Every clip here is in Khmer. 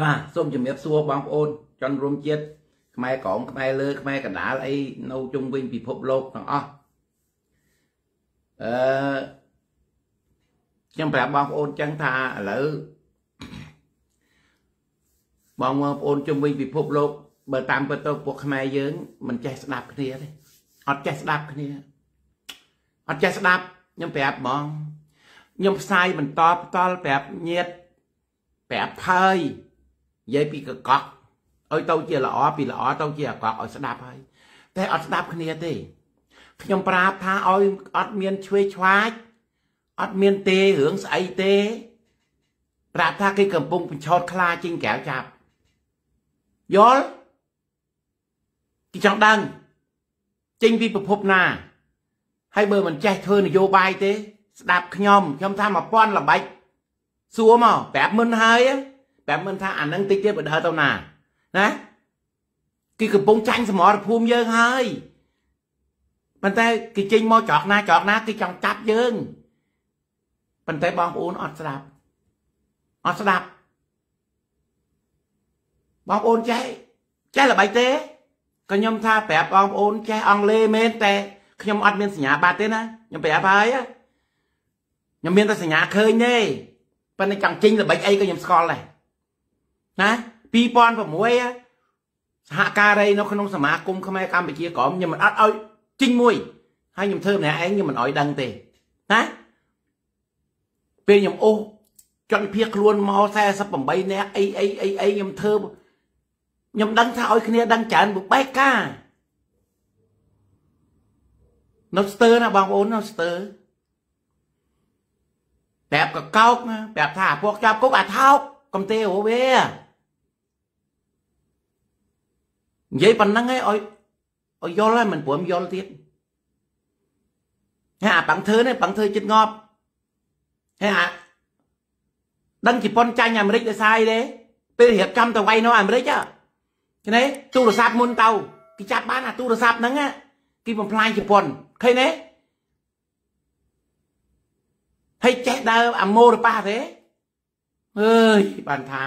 បាទសូមជំរាបសួរបងប្អូនជនរួមជាតិខ្មែរក្រមខ្មែរលើខ្មែរកណ្ដាលអីនៅជុំវិញពិភពលោកទាំងអស់អឺខ្ញុំប្រាប់បងប្អូនចឹងថាឥឡូវបងប្អូនជុំវិញពិភពលោកបើតាមពិតទៅពួកខ្មែរយើងមិនចេះស្ដាប់គ្នាទេអត់ចេះស្ដាប់គ្នាអត់ចេះស្ដាប់ខ្ញុំប្រាប់ហ្មងខ្ញុំផ្សាយបន្តបន្តប្រាប់ញាតប្រាប់ផើយ និយាយពីកកក់ឲ្យទៅជាល្អពីល្អទៅជាអាក្រក់ឲ្យស្ដាប់ហើយតែអត់ស្ដាប់គ្នាទេខ្ញុំប្រាប់ថាឲ្យអត់មានឆ្វេងឆ្វាចអត់មានទេរឿងស្អីទេ ប្រាប់ថាគេកំពុងបញ្ឆោតខ្លាជាងកែវចាប់យល់គេចង់ដឹងចេញពីប្រភពណាហើយបើមិនចេះធ្វើនយោបាយទេ ស្ដាប់ខ្ញុំខ្ញុំថា1000ល្បិចសួរមកប្រាប់មិនហើយ ប្រាប់មិនថាអានឹងតិចទៀតបើដើរទៅណាណាគេកំពុងចាញ់សមរភូមិយើងហើយប៉ុន្តែគេចេញមកចောက်ណាចောက်ណាគេចង់ចាប់យើងប៉ុន្តែបងប្អូនអត់ស្ដាប់អត់ស្ដាប់បងប្អូនចេះចេះល្បិចទេក៏ខ្ញុំថាប្រាប់បងប្អូនចេះអង់គ្លេសមែនតែខ្ញុំអត់មានសញ្ញាបត្រទេណាខ្ញុំប្រាប់ហើយខ្ញុំមានតែសញ្ញាឃើញទេប៉ុន្តែចង់ចេញល្បិចអីក៏ខ្ញុំស្គាល់ដែរ ណា2006សហការីនៅក្នុងសមាគមខ្មែរកម្ពុជាក្រមខ្ញុំមិនអត់ឲ្យចេញមួយហើយខ្ញុំធ្វើម្នាក់ឯងខ្ញុំមិនឲ្យដឹងទេណាពេលខ្ញុំអូសចន្ទភាខ្លួនមក48នាក់អីអីអីអីខ្ញុំធ្វើខ្ញុំដឹងថាឲ្យគ្នាដឹងច្រើនបែកការនៅស្ទើណាបងប្អូននៅស្ទើប្រាប់កកោកណាប្រាប់ថាពួកចាប់គុកអាថោកកំទេរវា និយាយប៉ុណ្ណឹងឯងឲ្យឲ្យយល់ហើយមិនព្រមយល់ទៀតហ่าបាំងធ្វើនេះបាំងធ្វើចិត្តងាប់ហ่าដឹងជប៉ុនចាញ់អាមេរិកដោយសារអីទេពេលរៀបចំទៅវាយនៅអាមេរិកឃើញទេទូរស័ព្ទមុនទៅគេចាប់បានអាទូរស័ព្ទហ្នឹងគេបំផ្លាញជប៉ុនឃើញទេហើយចេះដើរអាម៉ូរប៉ះទេអើយបានថា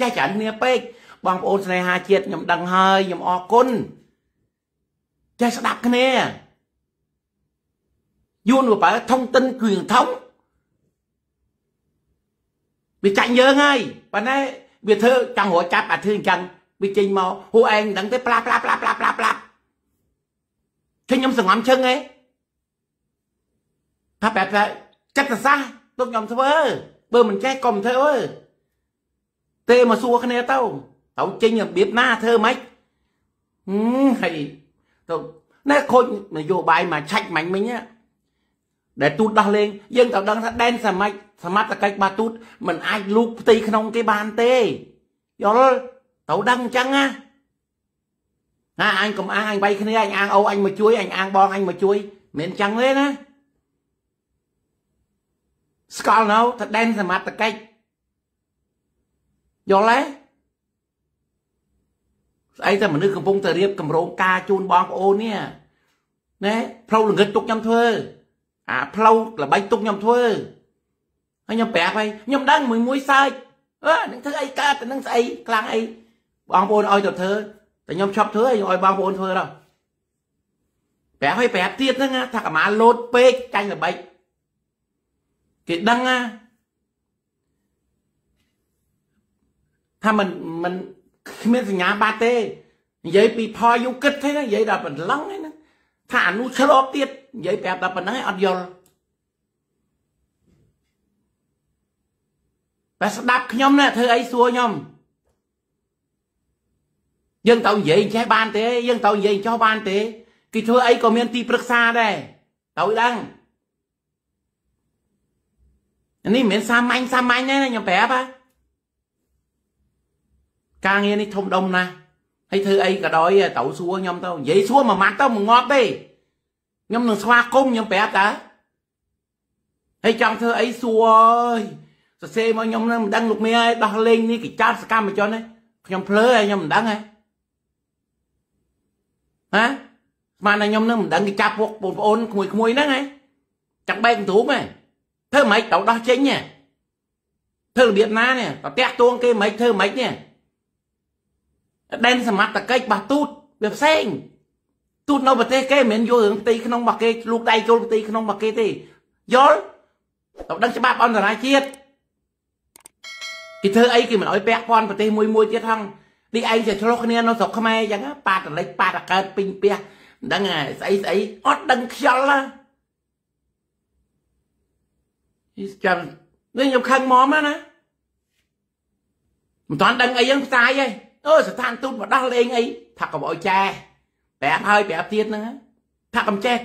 ចេះច្រើនគ្នាពេក បងប្អូនស្នេហាជាតិខ្ញុំដឹងហើយខ្ញុំអរគុណចេះស្ដាប់គ្នាយួនបើថងតិនគ្រឿងថងវាចាញ់យើងហើយប៉ុន្តែវាធ្វើចង់រកចាប់អាធ្វើអញ្ចឹងវាចេញមកហួឯងដឹងទេផ្លាផ្លាផ្លាផ្លាផ្លាផ្លាឃើញខ្ញុំសង្ងំឈឹងឯងថាបែបថាចិត្តសាសទុកខ្ញុំធ្វើបើមិនចេះកុំធ្វើអើទេមកសួរគ្នាទៅ ត្រូវចេញរបៀបណាធ្វើម៉េចហើយទៅណែខូចនយោបាយមកឆាច់មាញ់មិញដែលទូតដោះលេងយើងត្រូវដឹងថាដែនសមត្ថសមត្ថកិច្ចបាទូតមិនអាចលូកផ្ទៃក្នុងគេបានទេយល់ត្រូវដឹងអញ្ចឹងណាណាអញកុំអាងអញវាយគ្នាអញអាងអូអញមកជួយអញអាងបងអញមកជួយមិនអញ្ចឹងទេណាស្កល់នៅថាដែនសមត្ថកិច្ចយល់ទេ ស្អីតែមនុស្សកំពុងតែរៀបកម្រងការជូនបងប្អូននេះណែផ្លូវល្ងឹតទុកខ្ញុំធ្វើអាផ្លូវល្បៃទុកខ្ញុំធ្វើហើយខ្ញុំប្រាប់ហើយខ្ញុំដឹងមួយមួយសើចអឺនឹងធ្វើអីកើតទៅនឹងស្អីខ្លាំងអីបងប្អូនឲ្យទៅធ្វើតែខ្ញុំឈប់ធ្វើឲ្យឲ្យបងប្អូនធ្វើដល់ប្រាប់ឲ្យប្រាប់ទៀតហ្នឹងថាកម្មាលោតពេកចាញ់ល្បិចគេដឹងណាថាមិនមិន គ្មានសញ្ញាបត្រទេនិយាយពីផលយូគិតទេណានិយាយដល់បន្លឹងហ្នឹងថាអានោះឆ្លប់ទៀតនិយាយប្រាប់ដល់ប៉ុណ្ណឹងអត់យល់តែស្ដាប់ខ្ញុំណាធ្វើអីសួរខ្ញុំយើងទៅនិយាយចេះបានទេយើងទៅនិយាយចោះបានទេគេធ្វើអីក៏មានទីប្រឹក្សាដែរទៅដឹងនេះមិនមែនសាមញ្ញសាមញ្ញទេណាខ្ញុំប្រាប់ហ៎ ការងារនេះធំដុំណាស់ហើយធ្វើអីក៏ដោយត្រូវសួរខ្ញុំទៅនិយាយសួរមួយម៉ាត់ទៅមិនងាប់ទេខ្ញុំនឹងស្វាគមន៍ខ្ញុំប្រាប់តើហើយចង់ធ្វើអីសួរអើយសរសេរមកខ្ញុំនឹងមិនដឹងលោកមីឲ្យដោះលេងនេះកិច្ចការសកម្មជនទេខ្ញុំភ្លើហើយខ្ញុំមិនដឹងហ៎ហ៎ស្មានតែខ្ញុំនឹងមិនដឹងគេចាប់ពួកបងប្អូនក្មួយក្មួយហ្នឹងហ៎ចាំបែកទ្រូងហ៎ធ្វើមិនទៅដោះចេញហ៎ធ្វើរបៀបណានេះតតាក់ទួងគេមិនធ្វើមិនទេ ដែនសមត្ថកិច្ចរបស់ទូតវាផ្សេងទូតនៅប្រទេសគេមិនមែនយករឿងផ្ទៃក្នុងរបស់គេលោកដៃចូលផ្ទៃក្នុងរបស់គេទេយល់ទៅដឹងច្បាប់អន្តរជាតិគេធ្វើអីគេមិនអោយពាក់ព័ន្ធប្រទេសមួយមួយទៀតហងនេះឯងជាឆ្លោះគ្នានៅស្រុកខ្មែរអញ្ចឹងប៉ាតលិចប៉ាតកើតពេញផ្ទះមិនដឹងស្អីស្អីអត់ដឹងខ្យល់ណាចាំនេះខ្ញុំខឹងមកណាមិនតាន់ដឹងអីហ្នឹងផ្សាយឯង អូស្ថានទូតមកដោះលេងអីថាកុំអោយចែប្រាប់ហើយប្រាប់ទៀតហ្នឹងថាកុំចេះ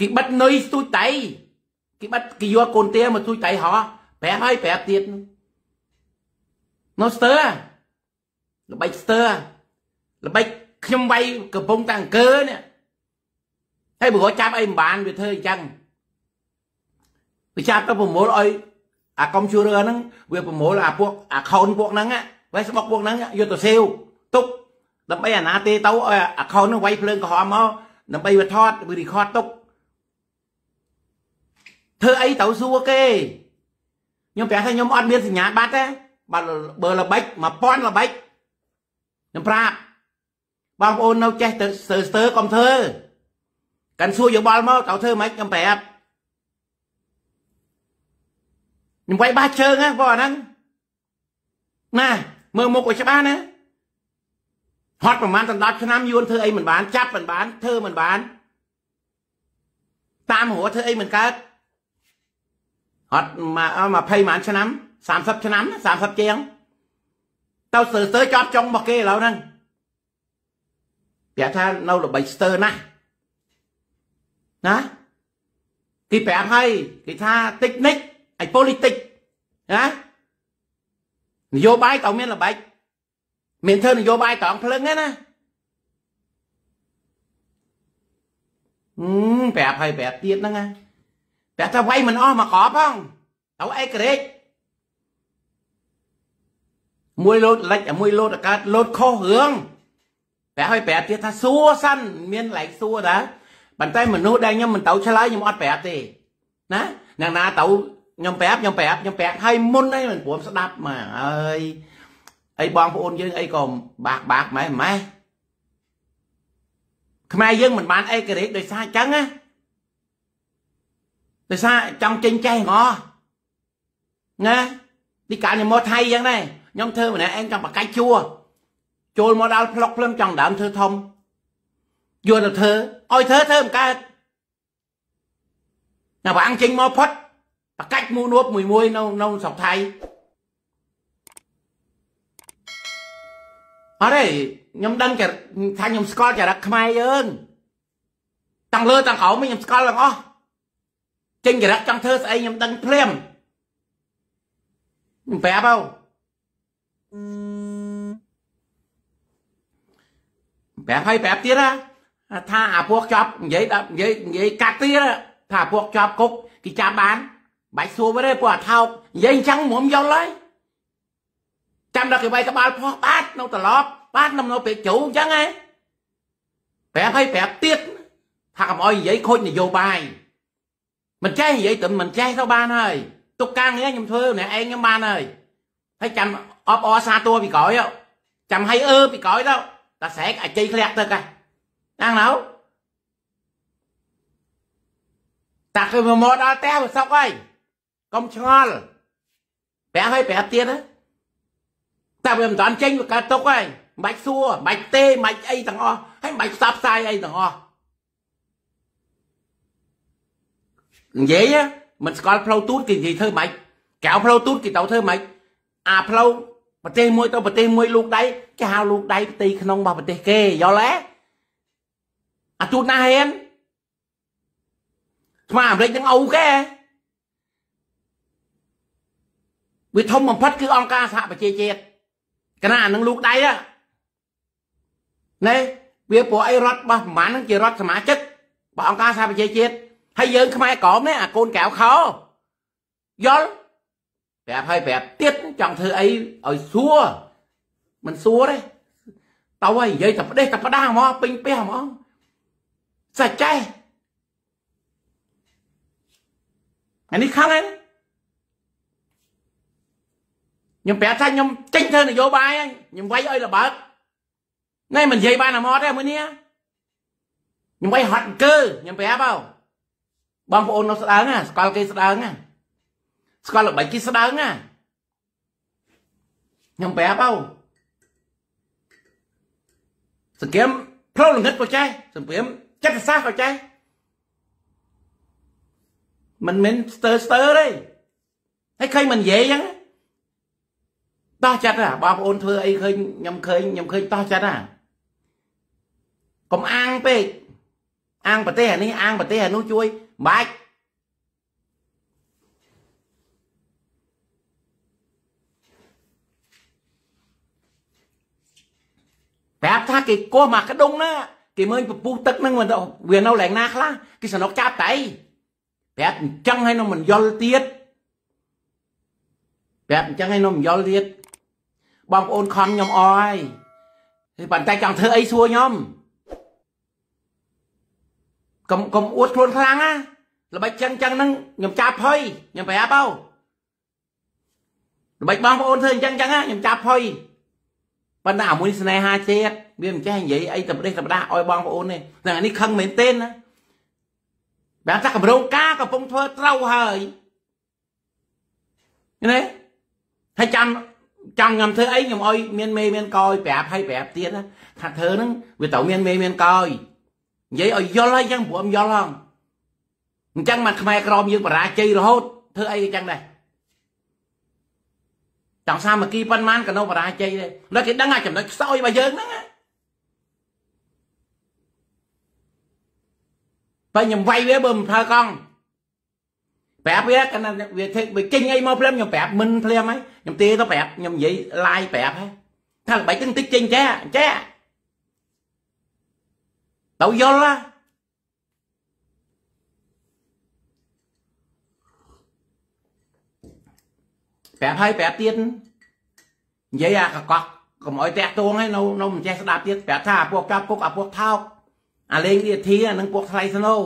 គេបិទនុយស្ទូចតៃគេបិទគេយកកូនទាមកស្ទូចតៃហោះប្រាប់ហើយប្រាប់ទៀតនៅស្ទើល្បិចស្ទើល្បិចខ្ញុំវាយកំពុងតែអង្គើនេះហើយបើគាត់ចាប់អីមិនបានវាធ្វើអញ្ចឹងវាចាប់ទៅប្រមូលឲ្យអាកុំជួរហ្នឹងវាប្រមូលអាពួកអាខោនពួកហ្នឹង Facebook ពួកហ្នឹងយកទៅសេវទុកដើម្បីអាណាទេទៅឲ្យអាខោនហ្នឹងវាយភ្លើងក្រហមមកដើម្បីវាថតវារីខតទុកធ្វើអីទៅសួរគេខ្ញុំប្រាប់ថាខ្ញុំអត់មានសញ្ញាបត្រទេបើបើល្បិច1000ល្បិចខ្ញុំប្រាប់បងប្អូននៅចេះទៅស្ទើស្ទើកុំធ្វើកាន់សួរយោបល់មកទៅធ្វើមិនខ្ញុំប្រាប់ខ្ញុំវាយបាសជើងណាបងអាហ្នឹងណា មើលមុខឲ្យច្បាស់ណាហត់ប្រហែលដល់10ឆ្នាំយួនធ្វើអីមិនបានចាប់មិនបានធ្វើមិនបានតាមរត់ធ្វើអីមិនកើតអត់មក20ម៉ានឆ្នាំ30ឆ្នាំ30ជាងទៅស្ទើស្ទើចប់ចុងរបស់គេឥឡូវហ្នឹងប្រាប់ថានៅល្បីស្ទើណាស់ណាគេប្រាប់ឲ្យគេថាតិចនិចឲ្យ politics ណា នយោបាយតើមានល្បិចមានធ្វើនយោបាយតងភ្លឹងទេណាអឺប្រាប់ឲ្យប្រាប់ទៀតហ្នឹងណាប្រាប់ថាវាយមិនអស់មកក្របផងទៅអេក្រេកមួយលោតលិចមួយលោតកើតលោតខុសរឿងប្រាប់ឲ្យប្រាប់ទៀតថាសួរសិនមានកន្លែងសួរដែរប៉ុន្តែមនុស្សដែលខ្ញុំមិនទៅឆ្លើយខ្ញុំអត់ប្រាប់ទេណាអ្នកណាទៅ ខ្ញុំប្រាប់ខ្ញុំប្រាប់ខ្ញុំប្រាប់ឲ្យមុនអីមិនព្រមស្ដាប់មកអើយអីបងប្អូនយើងអីក៏បាក់បាក់ម៉េះម៉េះខ្មែរយើងមិនបានអេកេរេកដោយសារអញ្ចឹងណាដោយសារចង់ចេញចេះងអណាទីកាលខ្ញុំមកថៃអញ្ចឹងដែរខ្ញុំធ្វើម្នាក់ឯងចង់បកាច់ជួចូលមកដល់ផ្លុកភ្លឹមចង់ដើមធ្វើធំយកទៅធ្វើឲ្យធ្វើធ្វើមិនកើតណាវាំងចេញមកផុត បកាច់មូនួបមួយមួយនៅនៅស្រុកថៃអត់ទេខ្ញុំដឹងថាខ្ញុំស្គាល់ចរិតខ្មែរយើងតាំងលើតាំងក្រោមខ្ញុំស្គាល់ទាំងអស់ចេញចរិតចង់ធ្វើស្អីខ្ញុំដឹងភ្លាមខ្ញុំប្រាប់ហៅប្រាប់ឲ្យប្រាប់ទៀតថាអាពួកចប់និយាយនិយាយនិយាយកាត់ទៀតថាពួកចប់គុកគេចាប់បាន បាច់សួរទេពួកអាថោកនិយាយអញ្ចឹងមុំយល់ហើយចាំដល់គេវាយក្បាលផោះបាទនៅត្រឡប់បាទនៅនៅពេកជ្រូអញ្ចឹងហ៎ប្រាប់ឲ្យប្រាប់ទៀតថាកុំអោយនិយាយខូចនយោបាយមិនចេះនិយាយតែមិនចេះទៅបានហើយទុកកាំងនេះខ្ញុំធ្វើអ្នកឯងខ្ញុំបានហើយហើយចាំអបអសាតួពីក្រោយចាំឲ្យអឺពីក្រោយទៅតាស្រែកអាចជ័យធ្លាក់ទៅកាណាងណៅតាគឺមកដល់ផ្ទះវាសុកហើយ កុំឆ្ងល់ប្រាប់ឲ្យប្រាប់ទៀតណាតែវាមិនតាន់ចេញវាកើតទុកហើយមិនបាច់សួរមិនបាច់ទេមិនបាច់អីទាំងអស់ហើយមិនបាច់ផ្សព្វផ្សាយអីទាំងអស់និយាយមិនស្គាល់ផ្លូវទូតគេនិយាយធ្វើម៉េចកៅផ្លូវទូតគេទៅធ្វើម៉េចអាផ្លូវប្រទេសមួយទៅប្រទេសមួយលោកដៃគេហៅលោកដៃផ្ទៃក្នុងរបស់ប្រទេសគេយល់ទេអាទូតណាហ៊ានស្មាអាមេរិកនឹងអូគេ វាធំបំផុតគឺអង្គការសហប្រជាជាតិកណាអានឹងលោកដៃណែវាព្រោះអីរដ្ឋរបស់ប្រមាណហ្នឹងជារដ្ឋសមាជិករបស់អង្គការសហប្រជាជាតិហើយយើងខ្មែរក្រមនេះអាកូនកៅខោយល់ប្រាប់ឲ្យប្រាប់ទៀតចង់ធ្វើអីឲ្យសួរមិនសួរទេទៅឲ្យនិយាយតែផ្ដេសតែផ្ដាស់ហ្មងពេញផ្ទះហ្មងសាច់ចេះអានេះខឹងហ្នឹង ខ្ញុំប្រាប់ថាខ្ញុំចេញធ្វើនយោបាយហើយខ្ញុំវាយឲ្យល្បើកណែមិននិយាយបានអាម៉ត់ទេមួយនេះខ្ញុំវាយហត់អង្គើខ្ញុំប្រាប់ហ៎បងប្អូននៅស្ដើងណាស្គាល់គេស្ដើងណាស្គាល់ល្បិចគេស្ដើងណាខ្ញុំប្រាប់ហ៎សង្គ្រាមផ្លូវល្ងឹតក៏ចេះសង្គ្រាមចិត្តសាស្ត្រក៏ចេះមិនមែនស្ទើស្ទើទេហើយឃើញមិននិយាយអញ្ចឹង តោះចិត្តហ่ะបងប្អូនធ្វើអីឃើញខ្ញុំឃើញខ្ញុំឃើញតោះចិត្តហ่ะកុំអាងពេកអាងប្រទេសអានេះអាងប្រទេសអានោះជួយមិនបាច់ប្រាប់ថាគេគោះមកក្ដុងណាគេមើលពពុះទឹកហ្នឹងវានៅឡើងណាខ្លះគេសនុកចាប់តៃប្រាប់អញ្ចឹងហើយនៅមិនយល់ទៀតប្រាប់អញ្ចឹងហើយនៅមិនយល់ទៀត បងប្អូនខំខ្ញុំអហើយហើយប៉ុន្តែចង់ធ្វើអីសួរខ្ញុំកុំកុំអួតខ្លួនខ្លាំងណាល្បិចចឹងចឹងហ្នឹងខ្ញុំចាប់ភ័យខ្ញុំប្រាប់ហៅល្បិចបងប្អូនធ្វើអញ្ចឹងចឹងណាខ្ញុំចាប់ភ័យប៉ុន្តែអាមួយស្នេហាជាតិវាមិនចេះនិយាយអីតែប្រទេសតែបដាឲ្យបងប្អូនទេតែអានេះខឹងមែនទេណាបែបថាកម្រងការកំពុងធ្វើត្រូវហើយណាហើយចាំ ចង់ខ្ញុំធ្វើអីខ្ញុំឲ្យមានមេមានកយប្រាប់ឲ្យប្រាប់ទៀតណាថាធ្វើហ្នឹងវាត្រូវមានមេមានកយនិយាយឲ្យយល់ហើយអញ្ចឹងព្រមយល់ហងអញ្ចឹងមកខ្មែរក្រមយើងបរាជ័យរហូតធ្វើអីអញ្ចឹងដែរចង់សាមគ្គីប៉ុន្មានក៏នៅបរាជ័យដែរដល់គេដឹងអាចំណុចខ្សោយរបស់យើងហ្នឹងបើខ្ញុំវាយវាបើមិនប្រើកង់ ប្រាប់វាកណ្ដាវាធ្វើវាចេញអីមកភ្លាមខ្ញុំប្រាប់មិនភ្លាមហើយខ្ញុំទេទៅប្រាប់ខ្ញុំនិយាយឡាយប្រាប់ហើយថាល្បិចទឹកតិចចេញចេះចេះទៅយល់ណាប្រាប់ហើយប្រាប់ទៀតនិយាយអាកកក់កុំអោយតាក់ទួងហើយនៅនៅមិនចេះស្ដាប់ទៀតប្រាប់ថាអាពួកចាប់គុកអាពួកថោកអាលេងវាធីអានឹងពួកថ្លៃស្នូ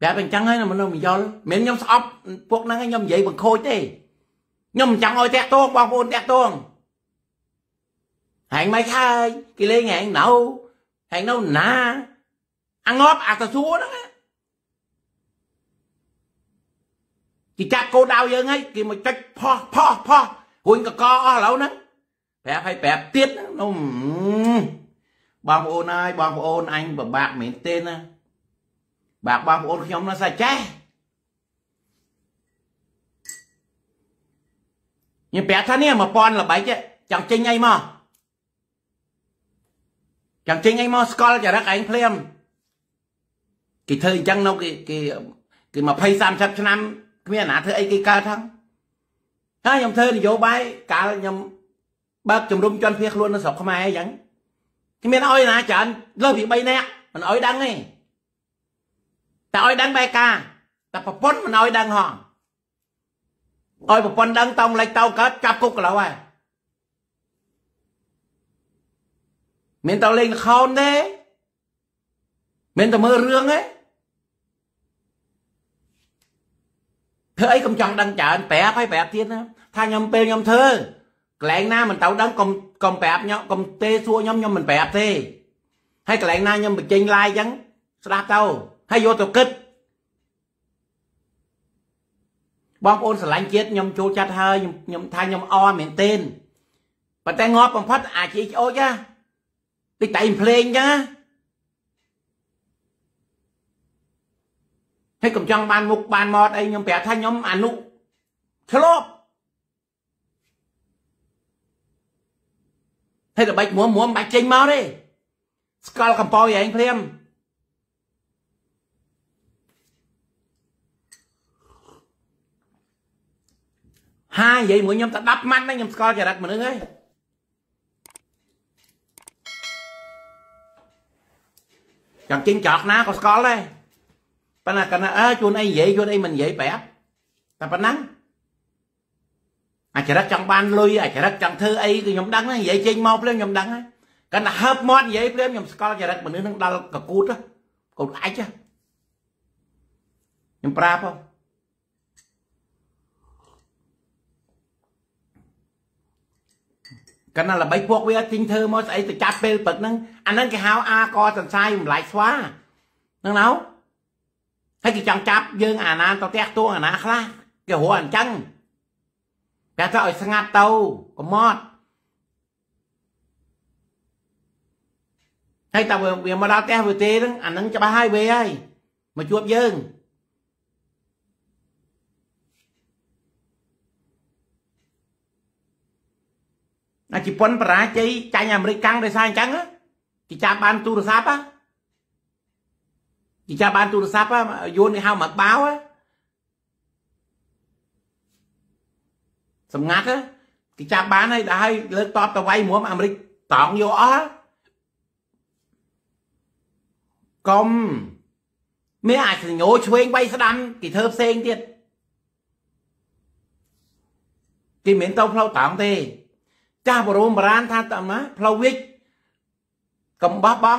ប្រាប់អញ្ចឹងហើយមនុស្សមិនយល់មិនខ្ញុំស្អប់ពួកហ្នឹងខ្ញុំនិយាយបង្ខូចទេខ្ញុំមិនចង់ឲ្យតាក់ទួងបងប្អូនតាក់ទួងហែងមិនហើយគេលេងហែងនៅហែងនៅណាអាងប់អាទៅសួរហ្នឹងគេចាប់គោដៅយើងហើយគេមកចុចផោះផោះផោះរួញកកអស់ឥឡូវហ្នឹងប្រាប់ឲ្យប្រាប់ទៀតនោះបងប្អូនហើយបងប្អូនអញពិបាកមែនទេណា បាក់បងប្អូនខ្ញុំណាសាចេះខ្ញុំប្រាប់ថានេះ1000ល្បែកចង់ចេញអីមកចង់ចេញអីមកស្កល់ចរិតឯងភ្លាមគេធ្វើអញ្ចឹងនៅគេគេគេ20 30ឆ្នាំគ្មានអាណាធ្វើអីគេកើតហ្នឹងហើយខ្ញុំធ្វើនយោបាយកាលខ្ញុំបើកជំរុំជនភៀសខ្លួននៅស្រុកខ្មែរអញ្ចឹងគ្មានអោយណាច្រើនលើសពី3នាក់មិនអោយដឹងទេ តែអោយដឹងបែកាតែប្រពន្ធមិនអោយដឹងហងអោយប្រពន្ធដឹងតោងលេចតោកើតចាប់គុកកន្លោហើយមានតលេងល្ខោនទេមានតែមើលរឿងទេធ្វើអីកុំចង់ដឹងច្រើនប្រាប់ហើយប្រាប់ទៀតណាថាខ្ញុំពេលខ្ញុំធ្វើកន្លែងណាមិនទៅដឹងកុំកុំប្រាប់ខ្ញុំកុំទេសួរខ្ញុំខ្ញុំមិនប្រាប់ទេហើយកន្លែងណាខ្ញុំបញ្ចេញឡាយអញ្ចឹងស្ដាប់ទៅ ហើយយកទៅគិតបងប្អូនស្រឡាញ់ជាតិខ្ញុំចូលចាត់ហើយខ្ញុំថាខ្ញុំអមែនទេប៉ុន្តែងាប់បំផុតអាចជីច្អូចណាតិចតែភ្លេងអញ្ចឹងហើយកុំចង់បានមុខបានមាត់អីខ្ញុំប្រាប់ថាខ្ញុំអនុឆ្លប់ហើយល្បិចមួមមួមបាច់ចេញមកទេស្កល់កំប៉ោយឯងភ្លាម ហានិយាយមួយខ្ញុំតែ10ម៉ាត់ហ្នឹងខ្ញុំស្គាល់ចរិតមនុស្សហើយចង់ចេញចោកណាក៏ស្គាល់ដែរប៉ុន្តែកណ្ណាអើជួនអីនិយាយជួនអីមិននិយាយប្រាប់តែប៉ុណ្ណឹងអាចរិតចង់បានលុយអាចរិតចង់ធ្វើអីគឺខ្ញុំដឹងណានិយាយចេញមកភ្លាមខ្ញុំដឹងហើយកណ្ណាហើបមាត់និយាយភ្លាមខ្ញុំស្គាល់ចរិតមនុស្សនឹងដល់កកូតកូនអាចខ្ញុំប្រាប់ហ៎ កណ្ណាល្បិចពួកវាទិញធ្វើមកស្អីទៅចាប់ពេលព្រឹកហ្នឹងអាហ្នឹងគេហៅអាកសន្សាយម្លាយស្វាហ្នឹងណៅហើយគេចង់ចាប់យើងអាណាទៅផ្ទះទួងអាណាខ្លះគេរកអញ្ចឹងតែទៅឲ្យស្ងាត់ទៅកុំមកហើយតើវាមកដល់ផ្ទះវាទេហ្នឹងអាហ្នឹងច្បាស់ហើយវាហើយមកជួបយើង អាជប៉ុនបរាជ័យចាញ់អាមេរិកកាំងដោយសារអញ្ចឹងគេចាប់បានទូរស័ព្ទគេចាប់បានទូរស័ព្ទយួនគេហៅមកបាវសម្ងាត់គេចាប់បានហើយដល់ហើយលើកតបទៅវាយមុំអាមេរិកតង់យកអស់កុំមានអាចសញ្ញោឆ្វេងវាយស្ដាំគេធ្វើផ្សេងទៀតគេមិនទៅផ្លូវតង់ទេ ចាស់បរមបរានថាតាមណាផ្លូវវិចកំបោះបង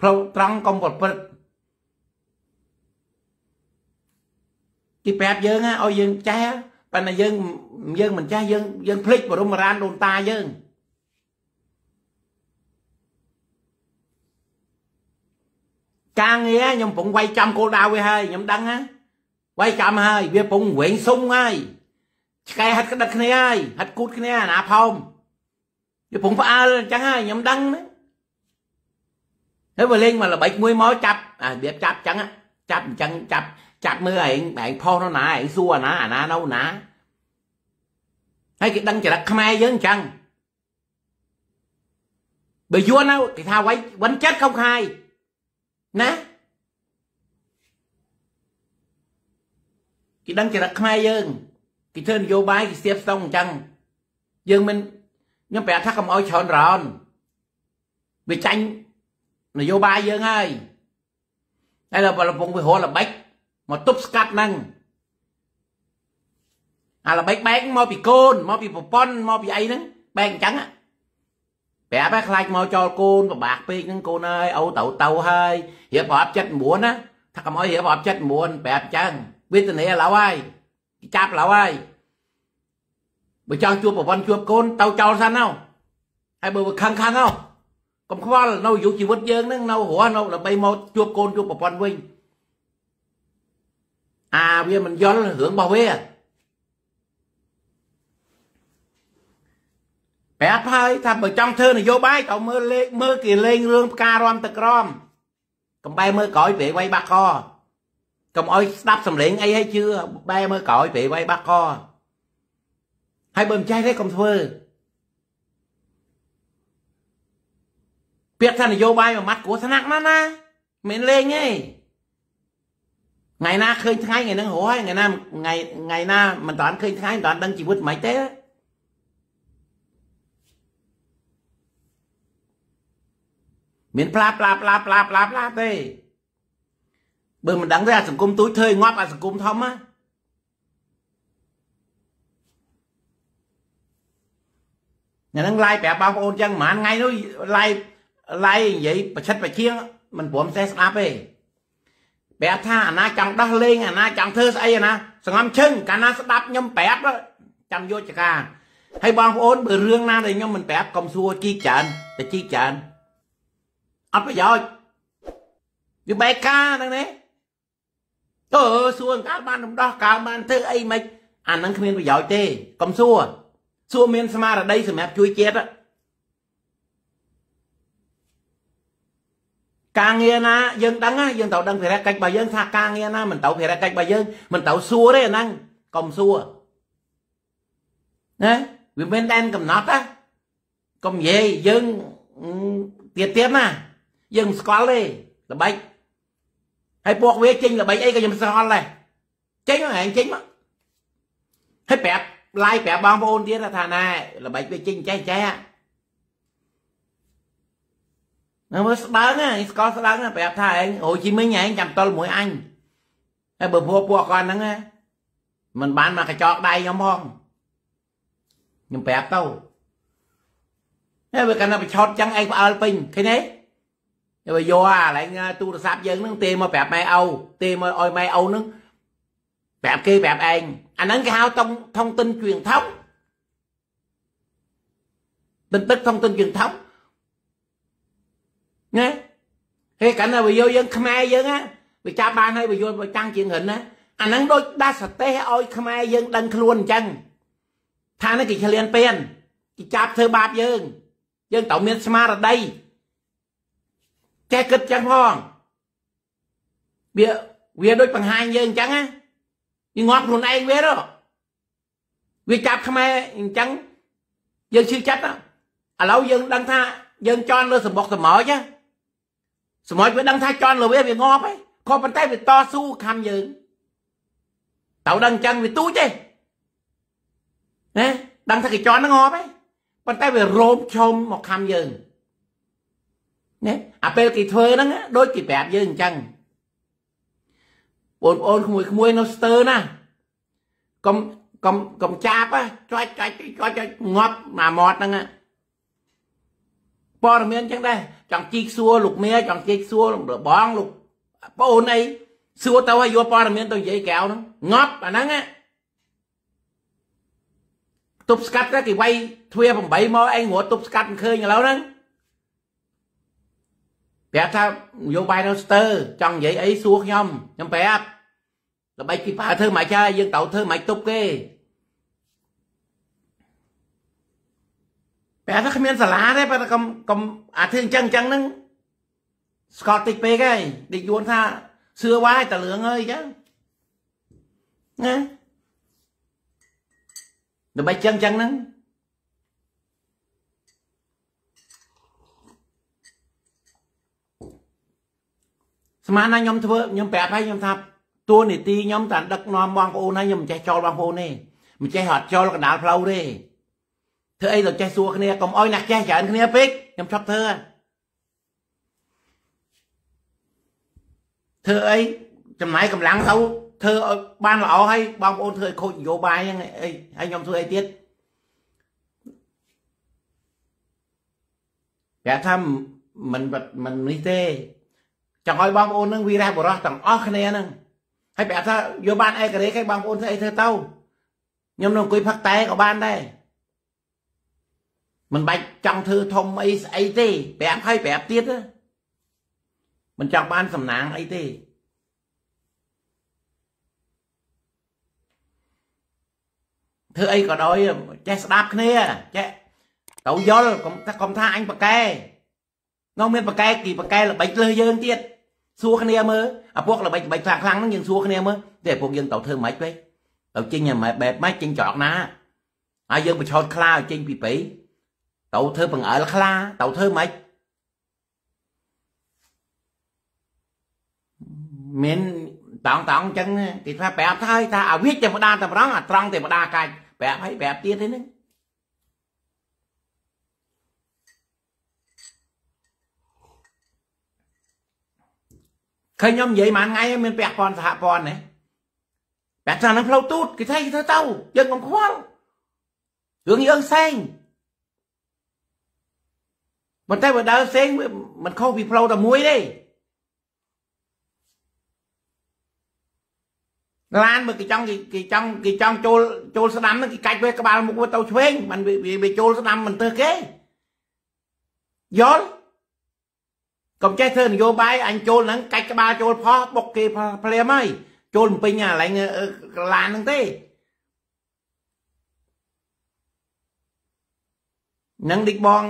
ផ្លូវត្រង់កុំប្រព្រឹត្តគេប្រាប់យើងឲ្យយើងចេះប៉ុន្តែយើងយើងមិនចេះយើងយើងភ្លេចបរមរានដូនតាយើងការងារខ្ញុំពងវាយចំគោលដៅវាហើយខ្ញុំដឹងណាវាយចំហើយវាពងវែងសុំហើយ ឆ្កែហាត់ក្តិតគ្នាហើយហាត់គូតគ្នាអាណាផោមវាពងផ្អើលអញ្ចឹងហើយខ្ញុំដឹងណាហើយបើលេងមកល្បិចមួយមកចាប់អារបៀបចាប់អញ្ចឹងចាប់អញ្ចឹងចាប់ចាប់មើលឯងឯងផុសនៅណាឯងសួរអាណាអាណានៅណាហើយគេដឹងចរិតខ្មែរយើងអញ្ចឹងបើយួនទៅគេថាໄວវិនចិត្តកុំខាយណាគេដឹងចរិតខ្មែរយើង គេធ្វើនយោបាយគេស្ទាបស្ទង់អញ្ចឹងយើងមិនខ្ញុំប្រាប់ថាកុំអោយច្រើនរោនវាចាញ់នយោបាយយើងហើយហើយដល់ប្រពងវិហរល្បិចមកទប់ស្កាត់ហ្នឹងអាល្បិចបែកមកពីកូនមកពីប្រពន្ធមកពីអីហ្នឹងបែកអញ្ចឹងប្រាប់ហើយខ្លាចមកចោលកូនពិបាកពេកហ្នឹងកូនអើយអូទៅទៅហើយរៀបប្រាប់ចិត្ត9ណាថាកុំឲ្យរៀបប្រាប់ចិត្ត9ប្រាប់អញ្ចឹងវេទនាឥឡូវហើយ ចាប់ឥឡូវហើយបើចង់ជួបប្រពន្ធជួបកូនទៅចោលសិនទៅហើយបើខឹងខឹងទៅកុំខ្វល់នៅយុគជីវិតយើងហ្នឹងនៅរស់នៅដើម្បីមកជួបកូនជួបប្រពន្ធវិញអាវាមិនយល់រឿងរបស់វាប្រាប់ហើយថាបើចង់ធ្វើនយោបាយទៅមើលលេខមើលគេលេងរឿងផ្ការំទឹកក្រមកំបែមើលក្រោយព្រៃវាយបាក់ក កុំអោយស្ដាប់សំឡេងអីឲ្យជឿបែមើលក្រោយព្រៃវាយបាក់កហើយបើមិនចេះទេកុំធ្វើពាក្យថានយោបាយមួយម៉ាត់គ្រោះថ្នាក់ណាស់ណាមិនលេងទេថ្ងៃណាឃើញថ្ងៃថ្ងៃហ្នឹងរស់ហើយថ្ងៃណាថ្ងៃថ្ងៃណាមិនតាន់ឃើញថ្ងៃមិនតាន់ដឹងជីវិតមិនទេមានផ្លាផ្លាផ្លាផ្លាផ្លាផ្លាទេ បើមិនដឹងទេអាសង្គមទូចធ្វើឲ្យងាប់អាសង្គមធំណាញ៉ាំហ្នឹងឡាយប្រាប់បងប្អូនចឹងប្រហែលថ្ងៃនោះឡាយឡាយនិយាយប្រឆិតប្រជៀងមិនព្រមសេះស្ដាប់ទេប្រាប់ថាអាណាចង់ដោះលេងអាណាចង់ធ្វើស្អីអាណាសង្ងំឈឹងកាលណាស្ដាប់ខ្ញុំប្រាប់ចាំយកចការហើយបងប្អូនបើរឿងណាដែលខ្ញុំមិនប្រាប់កុំសួរជីកច្រើនតែជីកច្រើនអត់ប្រយោជន៍វាបែកការហ្នឹងណា អឺសួរកាលបានរំដោះកាលបានធ្វើអីមិនអាហ្នឹងគ្មានប្រយោជន៍ទេកុំសួរសួរមានស្មារតីសម្រាប់ជួយជាតិការងារណាយើងដឹងយើងត្រូវដឹងភារកិច្ចរបស់យើងថាការងារណាមិនត្រូវភារកិច្ចរបស់យើងមិនត្រូវសួរទេអាហ្នឹងកុំសួរណាវាមិនដែនកំណត់ណាកុំនិយាយយើងទៀតទៀតណាយើងមិនស្គាល់ទេល្បិច ហើយពួកវាចេញល្បិចអីក៏ខ្ញុំស្គាល់ដែរចេញមកឯងចេញមកហើយប្រាប់ឡាយប្រាប់បងប្អូនទៀតថាណែល្បិចវាចេញចេះចេះនៅមើលស្ដើងហ្នឹងស្គាល់ស្ដើងប្រាប់ថាឯងហូជីមីងឯងចាំតល់មួយអញហើយបើពួកពួកគាត់ហ្នឹងមិនបានមកកញ្ចក់ដៃខ្ញុំផងខ្ញុំប្រាប់ទៅហើយបើកាន់តែប្រឆោតចឹងឯងផ្អើលពេញឃើញទេហើ យបើយកអាឡែងទូរស័ព្ទយើងហ្នឹងទេមកប្រាប់ម៉ែឪទេមកឲ្យម៉ែឪហ្នឹងប្រាប់គេប្រាប់ឯងអាហ្នឹងគេហៅតុងថងទិនជឿងថោកទិនទឹកថងទិនជើងថោណាហើយកាន់តែវាយកយើងខ្មែរយើងណាវាចាប់បានហើយវាយកមកតាំងជាងរិនណាអាហ្នឹងដូចដាស់សទេសឲ្យខ្មែរយើងដឹងខ្លួនអញ្ចឹងថានេះគេឆ្លៀនពៀនគេចាប់ធ្វើបាបយើង យើងត្រូវមានស្មារតី ចេះគិតចឹងផងវាវាដូចបង្ហាញយើងអញ្ចឹងណាវាងាប់ខ្លួនឯងវាទៅវាចាប់ខ្មែរអញ្ចឹងយើងជឿចិត្តឥឡូវយើងដឹងថាយើងជន់លើសម្បុកសម្អចណាសម្អចវាដឹងថាជន់លើវាវាងាប់ហើយក៏ប៉ុន្តែវាតស៊ូខំយើងតើដឹងអញ្ចឹងវាទូចទេណាដឹងថាគេជន់ហ្នឹងងាប់ហើយប៉ុន្តែវារោមឈុំមកខំយើង ណាអាពេលគេធ្វើហ្នឹងដូចគេប្រាប់យើងអញ្ចឹងបងប្អូនក្មួយក្មួយនៅស្ទើណាកុំកុំកុំចាប់ចុចចុចចុចងាប់មកមាត់ហ្នឹងព័ត៌មានអញ្ចឹងដែរចង់ជីកសួរលោកមេចង់ជីកសួរបងលោកបងអូនអីសួរទៅឲ្យយកព័ត៌មានទៅនិយាយកែវហ្នឹងងាប់អាហ្នឹងទប់ស្កាត់ទៅគេវាយទ្វា8មកឯងរត់ទប់ស្កាត់មិនឃើញឥឡូវហ្នឹង ប្រាប់ថានយោបាយនៅស្ទើចង់និយាយអីសួរខ្ញុំខ្ញុំប្រាប់ដើម្បីគេប្រើធ្វើមិនចាយើងត្រូវធ្វើមិនទប់គេប្រាប់ថាគ្មានសាលាទេប៉ុន្តែកុំកុំអាធ្វើអញ្ចឹងអញ្ចឹងហ្នឹងស្កតតិចពេកហើយដូចយួនថាសឿវាយតលឿងអើយអញ្ចឹងណាដើម្បីចឹងចឹងហ្នឹង ស្មានណាខ្ញុំធ្វើខ្ញុំប្រាប់ឲ្យខ្ញុំថាតួនីតិខ្ញុំតែដឹកនាំបងប្អូនហើយខ្ញុំមិនចេះចោលបងប្អូនទេមិនចេះអត់ចោលកណ្ដាលផ្លូវទេធ្វើអីទៅចេះសួរគ្នាកុំអោយណាស់ចេះច្រើនគ្នាពេកខ្ញុំឈប់ធ្វើធ្វើអីចំណាយកម្លាំងទៅធ្វើឲ្យបានល្អហើយបងប្អូនធ្វើឲ្យខូចនយោបាយហ្នឹងអីហើយខ្ញុំធ្វើអីទៀតតែថាមិនមិននេះទេ ចង់ឲ្យបងប្អូននឹងវីរៈបរោះទាំងអស់គ្នាហ្នឹងហើយប្រាប់ថាយកបានឯករាជ្យឲ្យបងប្អូនធ្វើអីធ្វើទៅខ្ញុំនឹងអង្គុយផឹកតែក៏បានដែរមិនបាច់ចង់ធ្វើធំអីស្អីទេប្រាប់ឲ្យប្រាប់ទៀតមិនចង់បានសំណាងអីទេធ្វើអីក៏ដោយចេះស្ដាប់គ្នាចេះទៅយល់កុំថាកុំថាអញប៉កែនោះមានប៉កែគីប៉កែល្បិចលើយើងទៀត សួរគ្នាមើលអាពួកល្បិចល្បិចខ្លាំងខ្លាំងហ្នឹងយើងសួរគ្នាមើលតែពួកយើងទៅធ្វើមិនពេកទៅចេញម៉ែបែបម៉េចចេញច្រកណាហើយយើងបញ្ឆោតខ្លាឲ្យចេញពីព្រៃទៅធ្វើបង្អើលខ្លាទៅធ្វើមិនមានតង់តង់អញ្ចឹងគេថាប្រាប់ថាថាអាវិជ្ជទេវតាតម្រង់អាត្រង់ទេវតាកាច់ប្រាប់ឲ្យប្រាប់ទៀតទេហ្នឹង ឃើញខ្ញុំនិយាយមួយថ្ងៃមានពាក់ព័ន្ធសហព័ន្ធណាពាក់ថានឹងផ្លូវទូតគេថាគេធ្វើទៅយើងកុំខ្វល់រឿងយើងផ្សេងប៉ុន្តែបើដើរផ្សេងមិនខុសពីផ្លូវតែមួយទេឡានបើគេចង់គេចង់គេចង់ចូលចូលស្ដាំហ្នឹងគេកាច់វាក្បាលមុខវាទៅឆ្វេងមិនវាចូលស្ដាំមិនទៅគេយល់ កុំចេះធ្វើនយោបាយអញចូលហ្នឹងកាច់ក្បាលចូលផោះបុកគេភ្លាមហើយចូលពេញអាឡែងឡានហ្នឹងទេនឹងឌិចបង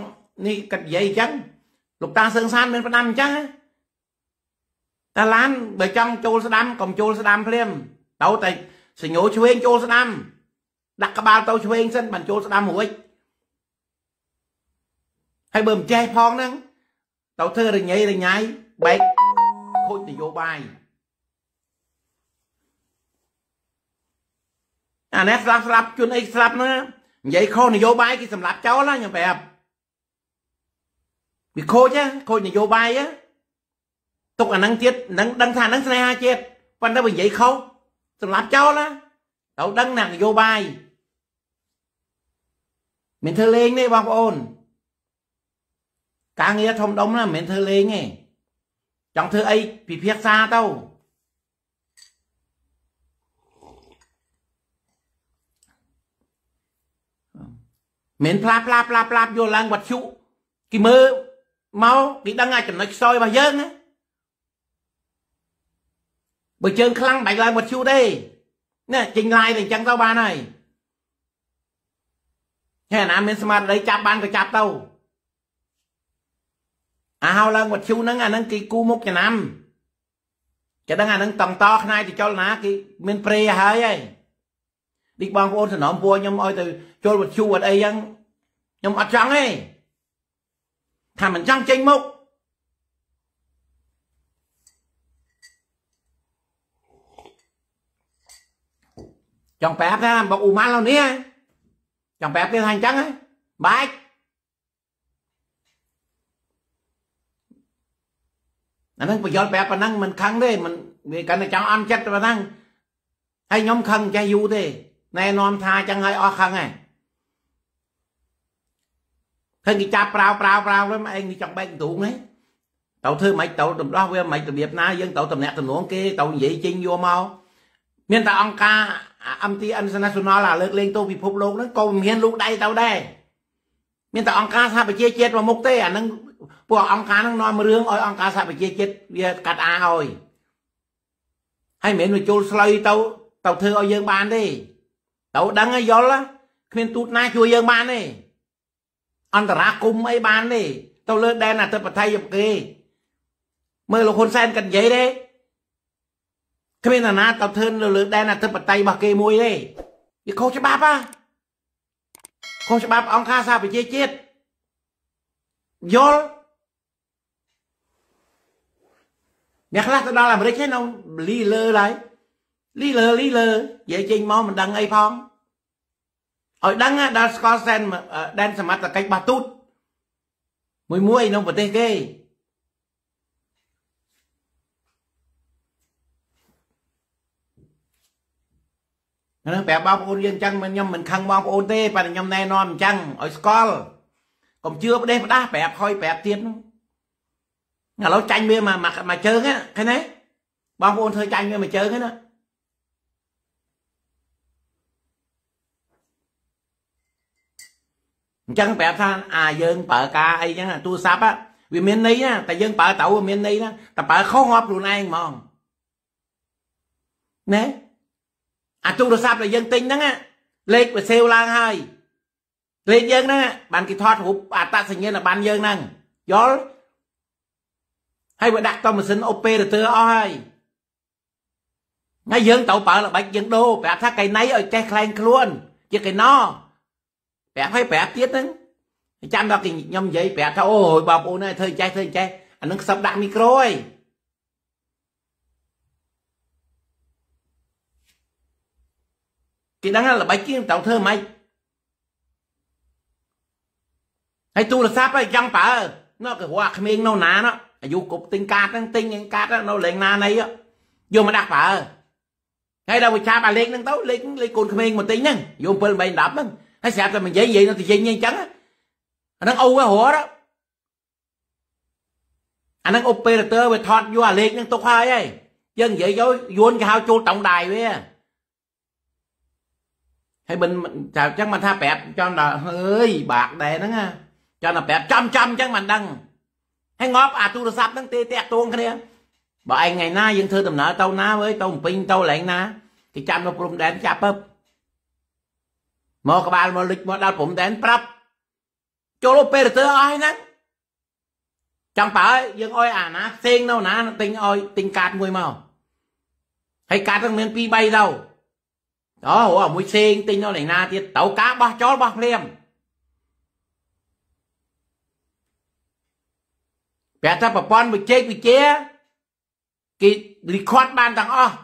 នេះកាត់និយាយអញ្ចឹងលោកតាសឿងសានមានផ្ដាំអញ្ចឹងតែឡានបើចង់ចូលស្ដាំកុំចូលស្ដាំភ្លាមទៅតែសញ្ញោឆ្វេងចូលស្ដាំដាក់ក្បាលទៅឆ្វេងសិនបានចូលស្ដាំរួចហើយបើមិនចេះផងហ្នឹង ទៅធ្វើរញ៉ៃរញ៉ៃបែកខូចនយោបាយអានេះស្លាប់ស្លាប់ជួនអីស្លាប់ណានិយាយខុសនយោបាយគេសម្លាប់ចោលណាខ្ញុំប្រាប់វាខូចណាខូចនយោបាយណាទុកអាហ្នឹងទៀតនឹងដឹងថាហ្នឹងស្នេហាជាតិប៉ុន្តែបើនិយាយខុសសម្លាប់ចោលណាត្រូវដឹងណានយោបាយមិនធ្វើលេងទេបងប្អូន ការងារធំដុំណាមិនមែនធ្វើលេងទេចង់ធ្វើអីពិភាក្សាទៅមិនផ្លាផ្លាផ្លាផ្លាយកឡើងវត្តជុគេមើលមកគេដឹងអាចចំណុចខ្សោយរបស់យើងណាបើជើងខ្លាំងបាច់ឡើងវត្តជុទេណាចេញឡាយទៅអញ្ចឹងទៅបានហើយហើយណាមានស្មារតីចាប់បានក៏ចាប់ទៅ អាហៅឡើងវត្តជុហ្នឹងអាហ្នឹងគេគូមុខចំណាំគេដឹងអាហ្នឹងតង់តខ្នាយទៅចលនាគេមានព្រេហើយហើយឌីបងប្អូនសំណំពួកខ្ញុំឲ្យទៅចូលវត្តជុអត់អីចឹងខ្ញុំអត់ចង់ទេថាមិនចង់ចេញមុខចង់ប្រាប់ថាមកអ៊ូម៉ាល់នេះចង់ប្រាប់គេថាអញ្ចឹងបាច់ អាហ្នឹងប្រយល់ប្រាប់ប៉ុណ្ណឹងមិនខឹងទេមិនវាកាន់តែចង់អន់ចិត្តប៉ុណ្ណឹងហើយខ្ញុំខឹងចេះយូរទេណែនាំថាអញ្ចឹងហើយអស់ខឹងហើយឃើញគេចាប់ប្រាវប្រាវប្រាវវិញឯងនេះចង់បែកទ្រូងហ្នឹងទៅធ្វើមិនទៅដំដោះវាមិនរបៀបណាយើងទៅតំណាក់តំណងគេទៅនិយាយចេញយកមកមានតែអង្គការ MT International អាលើកលែងទៅពិភពលោកហ្នឹងក៏មានលូកដៃទៅដែរមានតែអង្គការសហប្រជាជាតិមកមុខទេអាហ្នឹង ពួកអង្គការហ្នឹងនាំរឿងឲ្យអង្គការសហប្រជាជាតិវាកាត់អាឲ្យហើយមិនមែនវាចូលស្លុយទៅទៅធ្វើឲ្យយើងបានទេទៅដឹងឲ្យយល់គ្មានទូតណាជួយយើងបានទេអន្តរាគមអីបានទេទៅលើដែនអធិបតេយ្យគេ មើលលោកហ៊ុនសែនក៏និយាយដែរគ្មានអាណាទៅធ្វើនៅលើដែនអធិបតេយ្យរបស់គេមួយទេវាខុសច្បាប់ហ៎ខុសច្បាប់អង្គការសហប្រជាជាតិ យល់អ្នកខ្លះទៅដល់អាមេរិកហ្នឹងនៅលីលើហើយលីលើលីលើនិយាយចេញមកមិនដឹងអីផងឲ្យដឹងដល់ស្គាល់សែនដែនសមត្ថកិច្ចរបស់ទូតមួយមួយក្នុងប្រទេសគេហ្នឹងប្រាប់បងប្អូនយើងអញ្ចឹងខ្ញុំមិនខឹងបងប្អូនទេប៉ុន្តែខ្ញុំណែនាំអញ្ចឹងឲ្យស្គាល់ កុំជឿប្រទេសផ្ដាស់ប្រាប់ហុយប្រាប់ទៀតហ្នឹងឥឡូវចាញ់វាមកមកជើងឃើញទេបងប្អូនធ្វើចាញ់វាមកជើងណាអញ្ចឹងប្រាប់ថាអាយើងប្រើការអីចឹងទូរស័ព្ទវាមានន័យណាតែយើងប្រើទៅវាមានន័យណាតែប្រើខុសងាប់ខ្លួនឯងហ្មងណែអាទូរស័ព្ទដែលយើងទិញហ្នឹងលេខវាសេវឡើងហើយ លេខយើងហ្នឹងបានគេថតរូបអត្តសញ្ញាណប័ណ្ណយើងហ្នឹងយល់ហើយវាដាក់ទៅម៉ាស៊ីនអូប៉េរ៉ាទ័រអស់ហើយហើយយើងទៅប្រើល្បិចយើងដូរប្រាប់ថាកៃណៃឲ្យចេះខ្លែងខ្លួនជាកៃណោប្រាប់ឲ្យប្រាប់ទៀតហ្នឹងចាំដល់ខ្ញុំនិយាយប្រាប់ថាអូយបងប្អូនធ្វើចេះធ្វើចេះអានឹងខ្សឹបដាក់មីក្រូឯងគេដឹងល្បិចជាងត្រូវធ្វើម៉េច ហើយទូរស័ព្ទឲ្យចង់ប្រើណោះគេរកក្មេងនៅណាណោះអាយុគ្រប់ទិញកាតហ្នឹងទិញកាតនៅលេងណាណីយកមកដាក់ប្រើហើយដល់វាចាប់អាលេខហ្នឹងទៅលេខលេខកូនក្មេងមកទិញហ្នឹងយក7 8 10ហ្នឹងហើយស្រាប់តែនិយាយនិយាយនៅទៅចេញអញ្ចឹងអាហ្នឹងអូវារត់អាហ្នឹងអូប៉េរ៉ាទ័រវាថតយកអាលេខហ្នឹងទុកហើយហើយយើងនិយាយយកយួនគេហៅចូលតង់ដៃវាហើយមិនតែអញ្ចឹងមិនថាប្រាប់ចង់ដល់អើយបាក់ដែរហ្នឹង ចង់តែប្រាប់ចំចំអញ្ចឹងមិនដឹងហើយងាប់អាទូរស័ព្ទហ្នឹងទេតាក់ទងគ្នាបើឯងថ្ងៃណាយើងធ្វើដំណើរទៅណាវើយទៅបំពេញទៅកន្លែងណាគេចាំនៅព្រំដែនចាប់ពឹបមកក្បាលមកលិចមកដល់ព្រំដែនប្រាប់ចូលអូប៉េរ៉ាទ័រអស់ហើយហ្នឹងចង់បើយើងអោយអាណាផ្សេងនៅណាទិញអោយទិញកាតមួយមកហើយកាតហ្នឹងមាន2 3ទៅអូអាមួយផ្សេងទិញនៅកន្លែងណាទៀតទៅការបោះចោលបោះភ្លាម ប្រាប់ថាប្រព័ន្ធវិជែកវិជាគេ record បានទាំងអស់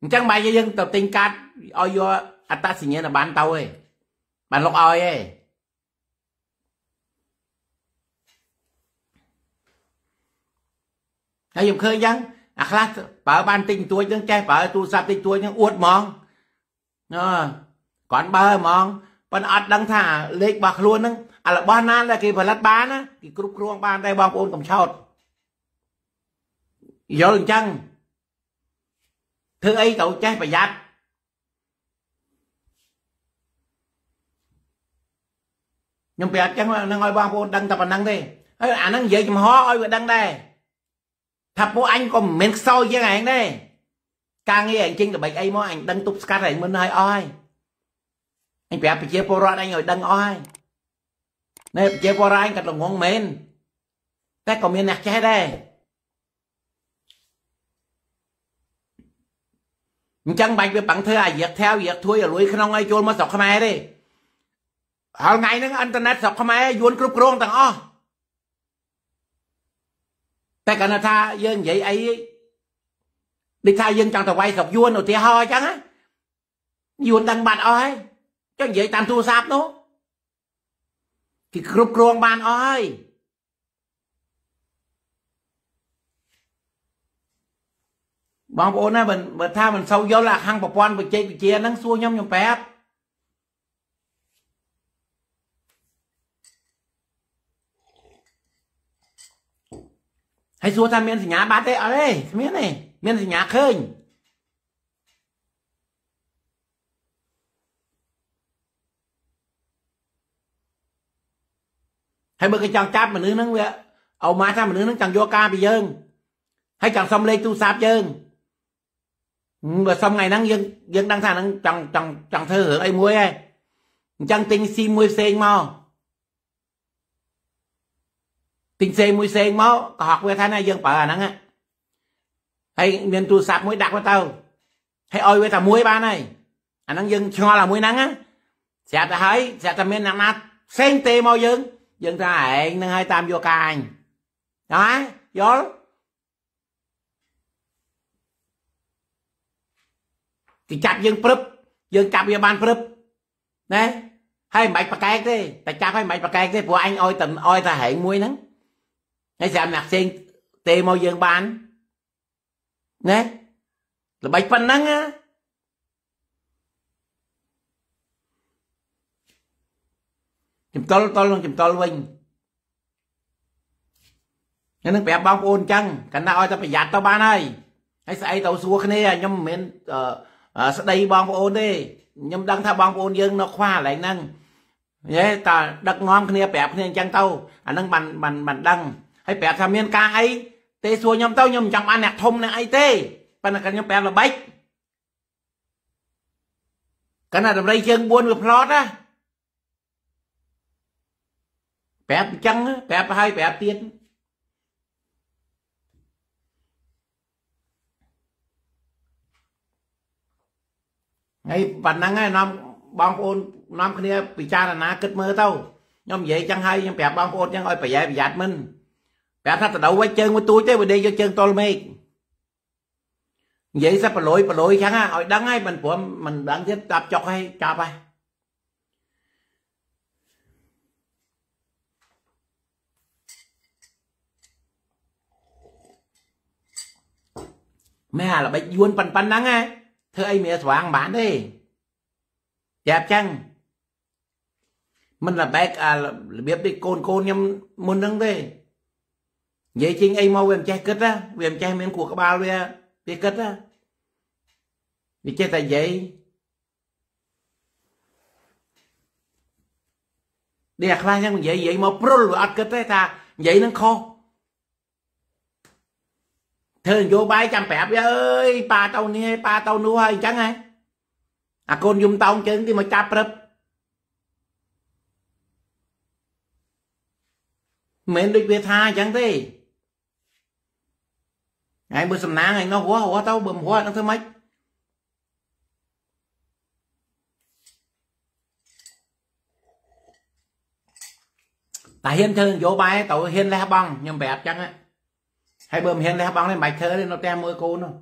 អញ្ចឹងបាយយើងទៅទិញកាតឲ្យយកអត្តសញ្ញាណប័ណ្ណទៅឯងបានលោកឲ្យឯងហើយខ្ញុំឃើញអញ្ចឹងអាខ្លះបើបានទិញទួចនឹងចេះប្រើទូរស័ព្ទទិញទួចនឹងអួតហ្មងអឺគាត់បើហ្មង ប៉ុន្តែអត់ដឹងថាលេខរបស់ខ្លួនហ្នឹងអារបស់ណាដែលគេផលិតបានណាគេគ្រប់គ្រងបានតែបងប្អូនកុំឆោតយល់អញ្ចឹងធ្វើអីត្រូវចេះប្រយ័ត្នខ្ញុំប្រាប់ចឹងនឹងឲ្យបងប្អូនដឹងតែប៉ុណ្្នឹងទេហើយអាហ្នឹងនិយាយចំហឲ្យវាដឹងដែរថាពួកអញក៏មិនមែនខ្សោយជាងឯងដែរការងារអញចេញល្បិចអីមកអញដឹងទប់ស្កាត់ឯងមិនឲ្យអស់ហើយ អញប្រាប់ប្រជាពលរដ្ឋអញឲ្យដឹងអស់ហើយណែប្រជាពលរដ្ឋអញក៏ល្ងងមែនតែក៏មានអ្នកចេះដែរអញ្ចឹងបាច់វាបាំងធ្វើអាយកថែវយកទួយឲ្យលួយក្នុងឲ្យចូលមកស្រុកខ្មែរទេហើយថ្ងៃហ្នឹងអ៊ីនធឺណិតស្រុកខ្មែរយួនគ្រប់គ្រងទាំងអស់តែគាត់ថាយើងនិយាយអីដូចថាយើងចង់ទៅវាយស្រុកយួនឧទាហរណ៍អញ្ចឹងណាយួនដឹងបាត់អស់ហើយ ចុះនិយាយតាមទូរស័ព្ទនោះគេគ្រប់គ្រងបានអស់ហើយបងប្អូនណាបើថាមិនសូវយល់អាខាងប្រព័ន្ធបច្ចេកវិទ្យាហ្នឹងសួរខ្ញុំខ្ញុំប្រាប់ហើយសួរថាមានសញ្ញាបាត់ទេអត់ទេគ្មានទេមានសញ្ញាឃើញ ហើយបើគេចង់ចាប់មនុស្សហ្នឹងវាអោម៉ាថាមនុស្សហ្នឹងចង់យកការពីយើងហើយចង់សុំលេខទូរស័ព្ទយើងបើសុំថ្ងៃហ្នឹងយើងយើងដឹងថាហ្នឹងចង់ចង់ចង់ធ្វើរឿងអីមួយឯងអញ្ចឹងទិញស៊ីមួយផ្សេងមកទិញផ្សេងមួយផ្សេងមកកុហកវាថាណាយើងប្រើអាហ្នឹងហើយមានទូរស័ព្ទមួយដាក់មកទៅហើយឲ្យវាតែមួយបានហើយអាហ្នឹងយើងឆ្ងល់អាមួយហ្នឹងស្រាប់តែហើយស្រាប់តែមានអ្នកណាផ្សេងទេមកយើង យើងថាឯងនឹងឲ្យតាមយកការអញណាយល់គេចាប់យើងព្រឹបយើងចាប់វាបានព្រឹបណាហើយមិនបាច់ប្រកែកទេតែចាប់ហើយមិនបាច់ប្រកែកទេព្រោះអញអោយតែអោយតែហែងមួយហ្នឹងហើយស្រាប់អ្នកផ្សេងទេមកយើងបានណាល្បិចប៉ុណ្ណឹងណា ចំតល់តល់នឹងចំតល់វិញហ្នឹងប្រាប់បងប្អូនអញ្ចឹងកណ្ដាឲ្យតែប្រយ័ត្នទៅបានហើយហើយស្អីទៅសួរគ្នាខ្ញុំមិនមែនស្ដីបងប្អូនទេខ្ញុំដឹងថាបងប្អូនយើងនៅខ្វះកន្លែងហ្នឹងយេតើដឹកនាំគ្នាប្រាប់គ្នាអញ្ចឹងទៅអាហ្នឹងបានបានបានដឹងហើយប្រាប់ថាមានការអីទេសួរខ្ញុំទៅខ្ញុំមិនចង់បានអ្នកធំអ្នកអីទេប៉ុន្តែខ្ញុំប្រាប់ល្បិចកណ្ដាតម្រៃជើង4វាផ្លត់ណា ប្រាប់អញ្ចឹងប្រាប់ឲ្យប្រាប់ទៀតហើយប៉ុណ្ណឹងឯងនាំបងប្អូននាំគ្នាពិចារណាគិតមើលទៅខ្ញុំនិយាយចឹងហើយខ្ញុំប្រាប់បងប្អូនចឹងឲ្យប្រយ័ត្នប្រយ័ត្នមិនប្រាប់ថាទៅដល់វិញជើងមួយទូចទេវាដេកយកជើងតលមេឃនិយាយសិបប្រលយប្រលយចឹងឲ្យដឹងហើយមិនព្រមមិនដឹងទៀតចាប់ចុកហើយចាប់ហើយ ម៉ែអាល្បិចយួនប៉ុណ្ប៉ុណ្ណឹងហ៎ធ្វើអីមានស្វាងបានទេយ៉ាប់ចឹងមិនល្បែកអារបៀបដូចកូនកូនខ្ញុំមុនហ្នឹងទេនិយាយជាងអីមកវាមិនចេះគិតណាវាមិនចេះមានគួរក្បាលវាវាគិតណាវាចេះតែនិយាយនេះអាខ្លះចឹងនិយាយនិយាយមកព្រុលវាអត់គិតទេថានិយាយនឹងខុស ធ្វើនយោបាយចាំប្រាប់វាអើយប៉ាទៅនេះប៉ាទៅនោះហើយអញ្ចឹងហ៎អាកូនយំតោងជើងទីមកចាប់ព្រឹបមិនដូចវាថាអញ្ចឹងទេហើយបើសំណាងឯនោះរស់រស់ទៅបើមិនរស់នឹងធ្វើម៉េចតែហ៊ានធ្វើនយោបាយទៅហ៊ានលះបង់ខ្ញុំប្រាប់អញ្ចឹងហ៎ ហើយបើមិនហ៊ានលះបង់ទេមិនបាច់ធ្វើទេនៅផ្ទះមើលកូននោះ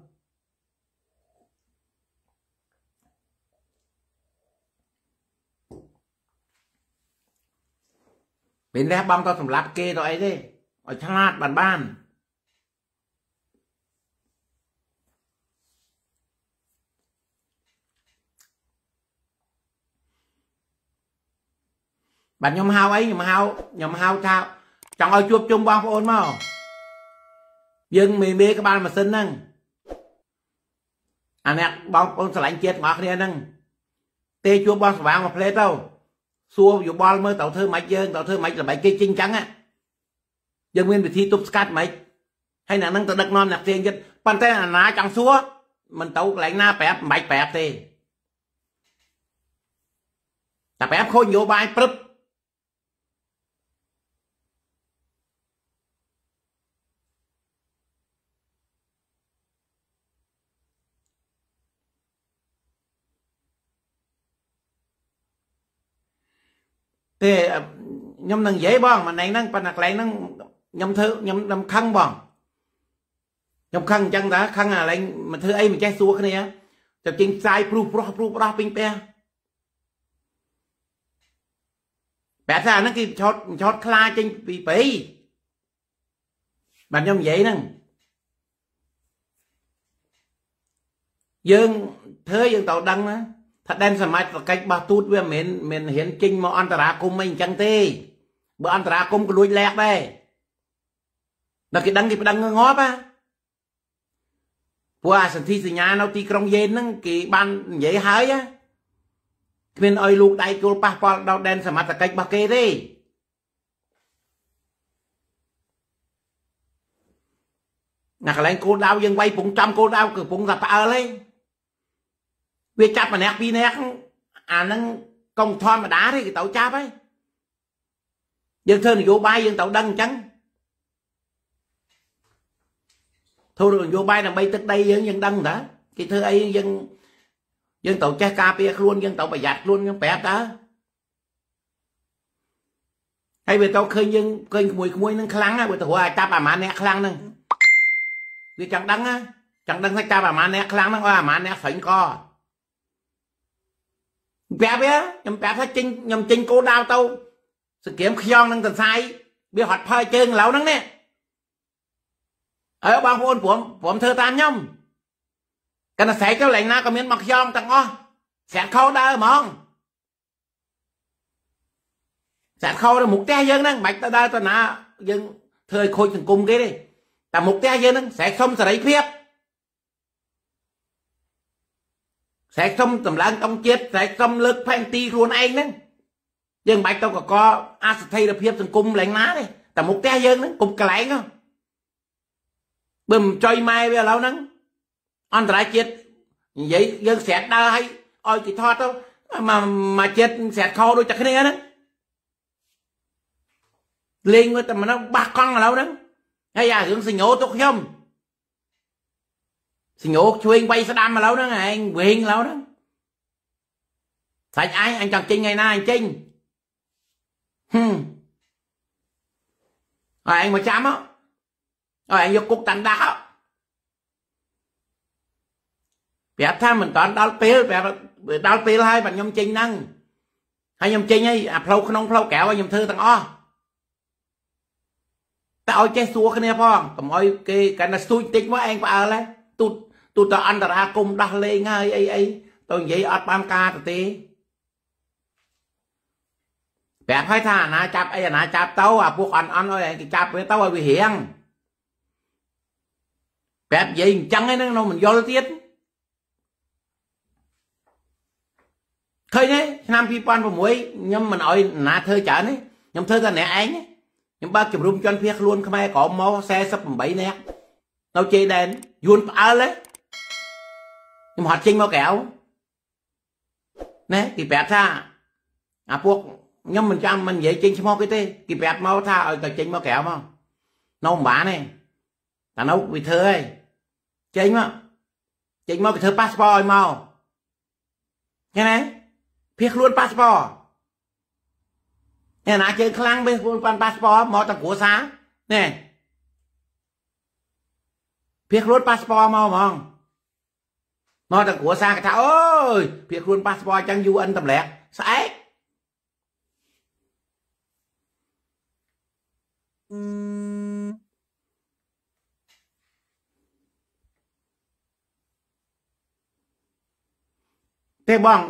ពេលលះបង់ទៅសម្លាប់គេទៅអីទេឲ្យឆ្លាតបានបានបាទខ្ញុំហៅអីខ្ញុំហៅខ្ញុំហៅថាចង់ឲ្យជួបជុំបងប្អូនមក យើងមេមេក្បាលម៉ាស៊ីនហ្នឹងអាអ្នកបងប្អូនស្រឡាញ់ជាតិទាំងអស់គ្នាហ្នឹងទេជួបបងស្វាងមួយផ្លេតទៅសួរយោបល់មើលតើធ្វើម៉េចយើងតើធ្វើម៉េចល្បែងគេជិញចឹងយើងមានវិធីទប់ស្កាត់ម៉េចហើយអ្នកនឹងទៅដឹកនាំអ្នកផ្សេងទៀតប៉ុន្តែអាណាចង់សួរមិនទៅកន្លែងណាប្រាប់មិនបាច់ប្រាប់ទេតែប្រាប់ខូចនយោបាយព្រឹប ទេខ្ញុំនឹងនិយាយបងម៉ណែងហ្នឹងប៉ុន្តែកន្លែងហ្នឹងខ្ញុំធ្វើខ្ញុំខ្ញុំខឹងបងខ្ញុំខឹងអញ្ចឹងតាខឹងអាឡែងមកធ្វើអីមិនចេះសួរគ្នាទៅជិញផ្សាយព្រុសប្រុសព្រុសបដោះពេញផ្ទះបែបថាហ្នឹងគេឆោតឆោតខ្លាចេញពីព្រៃបាទខ្ញុំនិយាយហ្នឹងយើងធ្វើយើងទៅដឹងណា ថាដែនសមត្ថកិច្ចរបស់ទូតវាមិនមែនមិនហ៊ានចេញមកអន្តរាគមអីអញ្ចឹងទេបើអន្តរាគមក៏លួចលែកដែរដល់គេដឹងគេប្តឹងងាប់ណាព្រោះអាសន្ធិសញ្ញានៅទីក្រុងយេនហ្នឹងគេបាននិយាយហើយណាគ្មានអុយលោកដៃគោលប៉ះពាល់ដល់ដែនសមត្ថកិច្ចរបស់គេទេណាកន្លែងគោលដៅយើងវាយពងចំគោលដៅគឺពងតែផ្អើលទេ វាចាប់ម្នាក់ពីរនាក់អាហ្នឹងកុំធម្មតាទេគេទៅចាប់ហើយយើងធ្វើនយោបាយយើងទៅដឹងអញ្ចឹងធ្វើនយោបាយដើម្បីទឹកដីយើងយើងដឹងតាគេធ្វើអីយើងយើងទៅចេះការពារខ្លួនយើងទៅប្រយ័ត្នខ្លួនយើងប្រាប់តើហើយវាទៅឃើញយើងឃើញក្មួយក្មួយនឹងខ្លាំងណាស់វាទៅអាចចាប់អាម៉ាអ្នកខ្លាំងហ្នឹងវាចង់ដឹងណាចង់ដឹងថាចាប់អាម៉ាអ្នកខ្លាំងហ្នឹងអើអាម៉ាអ្នកស្រីក ប្រាប់វាខ្ញុំប្រាប់ថាចេញខ្ញុំចេញគោដៅទៅសង្គ្រាមខ្យងនឹងសរសៃវាហត់ផើជើងឡូវហ្នឹងនេះអើបងប្អូនព្រមព្រមធ្វើតាមខ្ញុំកណ្ដាស្រែកទៅឡើងណាក៏មានមកខ្យងទាំងអស់ស្រាក់ខោដើរហ្មងស្រាក់ខោទៅមុខផ្ទះយើងហ្នឹងមិនបាច់ទៅដើរទៅណាយើងធ្វើឲ្យខូចសង្គមគេទេតែមុខផ្ទះយើងហ្នឹងស្រែកសុំសេរីភាព ស្រែកសុំតម្លើងអង្គជាតិស្រែកសុំលើកផែនទីខ្លួនឯងហ្នឹងយើងមិនបាច់ទៅកកអស្ថិរភាពសង្គមឡើងណាទេតែមុខផ្ទះយើងហ្នឹងគុំកន្លែងហ្នឹងបើមិនចុយម៉ែវាឥឡូវហ្នឹងអន្តរជាតិនិយាយយើងស្រាក់ដើរឲ្យឲ្យគេថតទៅមកមកចិត្តស្រាក់ខោដូចតែគ្នាហ្នឹងលេងមើលតែមិនបាក់កង់ឥឡូវហ្នឹងហើយអារឿងសញ្ញោទុកខ្ញុំ សញ្ញោជួយវាយស្ដាំឥឡូវហ្នឹងឯងវិញឥឡូវហ្នឹងសាច់អញអញចង់ចេញថ្ងៃណាអញចេញហឹមហើយឯងមកចាំមកហើយឯងយកគុកតាន់ដាក់ប្រាប់ថាមិនតាន់ដល់ពេលប្រាប់ដល់ពេលហើយបាទខ្ញុំចេញហ្នឹងហើយខ្ញុំចេញហើយអាផ្លូវក្នុងផ្លូវក្រៅឲ្យខ្ញុំធ្វើទាំងអស់តែឲ្យចេះសួរគ្នាផងកុំឲ្យគេកាន់តែស្ទូចតិចមកឯងផ្អើលហើយទូត ទូទៅអន្តរាគមដោះលេងហើយអីអីទៅនិយាយអត់បានការទៅទេប្រាប់ឲ្យថាអាណាចាប់អីអាណាចាប់ទៅអាពួកអន់អន់ឲ្យគេចាប់វាទៅឲ្យវារៀងប្រាប់និយាយអញ្ចឹងឯហ្នឹងនៅមិនយល់ទៀតឃើញទេឆ្នាំ2006ខ្ញុំមិនអោយណាធ្វើច្រើនទេខ្ញុំធ្វើតែអ្នកឯងខ្ញុំបើកជំរុំជនភៀសខ្លួនខ្មែរក្រមក48នាក់នៅជេដែនយួនផ្អើលទេ ខ្ញុំហត់ចេញមកក្រៅណែគេប្រាប់ថាអាពួកខ្ញុំមិនចាំមិននិយាយចេញឈ្មោះគេទេគេប្រាប់មកថាឲ្យទៅចេញមកក្រៅមកនៅមិនបានទេតែនៅវាធ្វើហើយចេញមកចេញមកគេធ្វើប៉ាសពតឲ្យមកឃើញទេភៀសខ្លួនប៉ាសពតអ្នកណាជើងខ្លាំងភៀសខ្លួនបានប៉ាសពតមកតែគ្រួសារណែភៀសខ្លួនប៉ាសពតមកហ្មង មកតែគ្រួសារគេថាអូយភៀសខ្លួនប៉ាសពតអញ្ចឹង UN តម្លាក់ស្អែកទេបង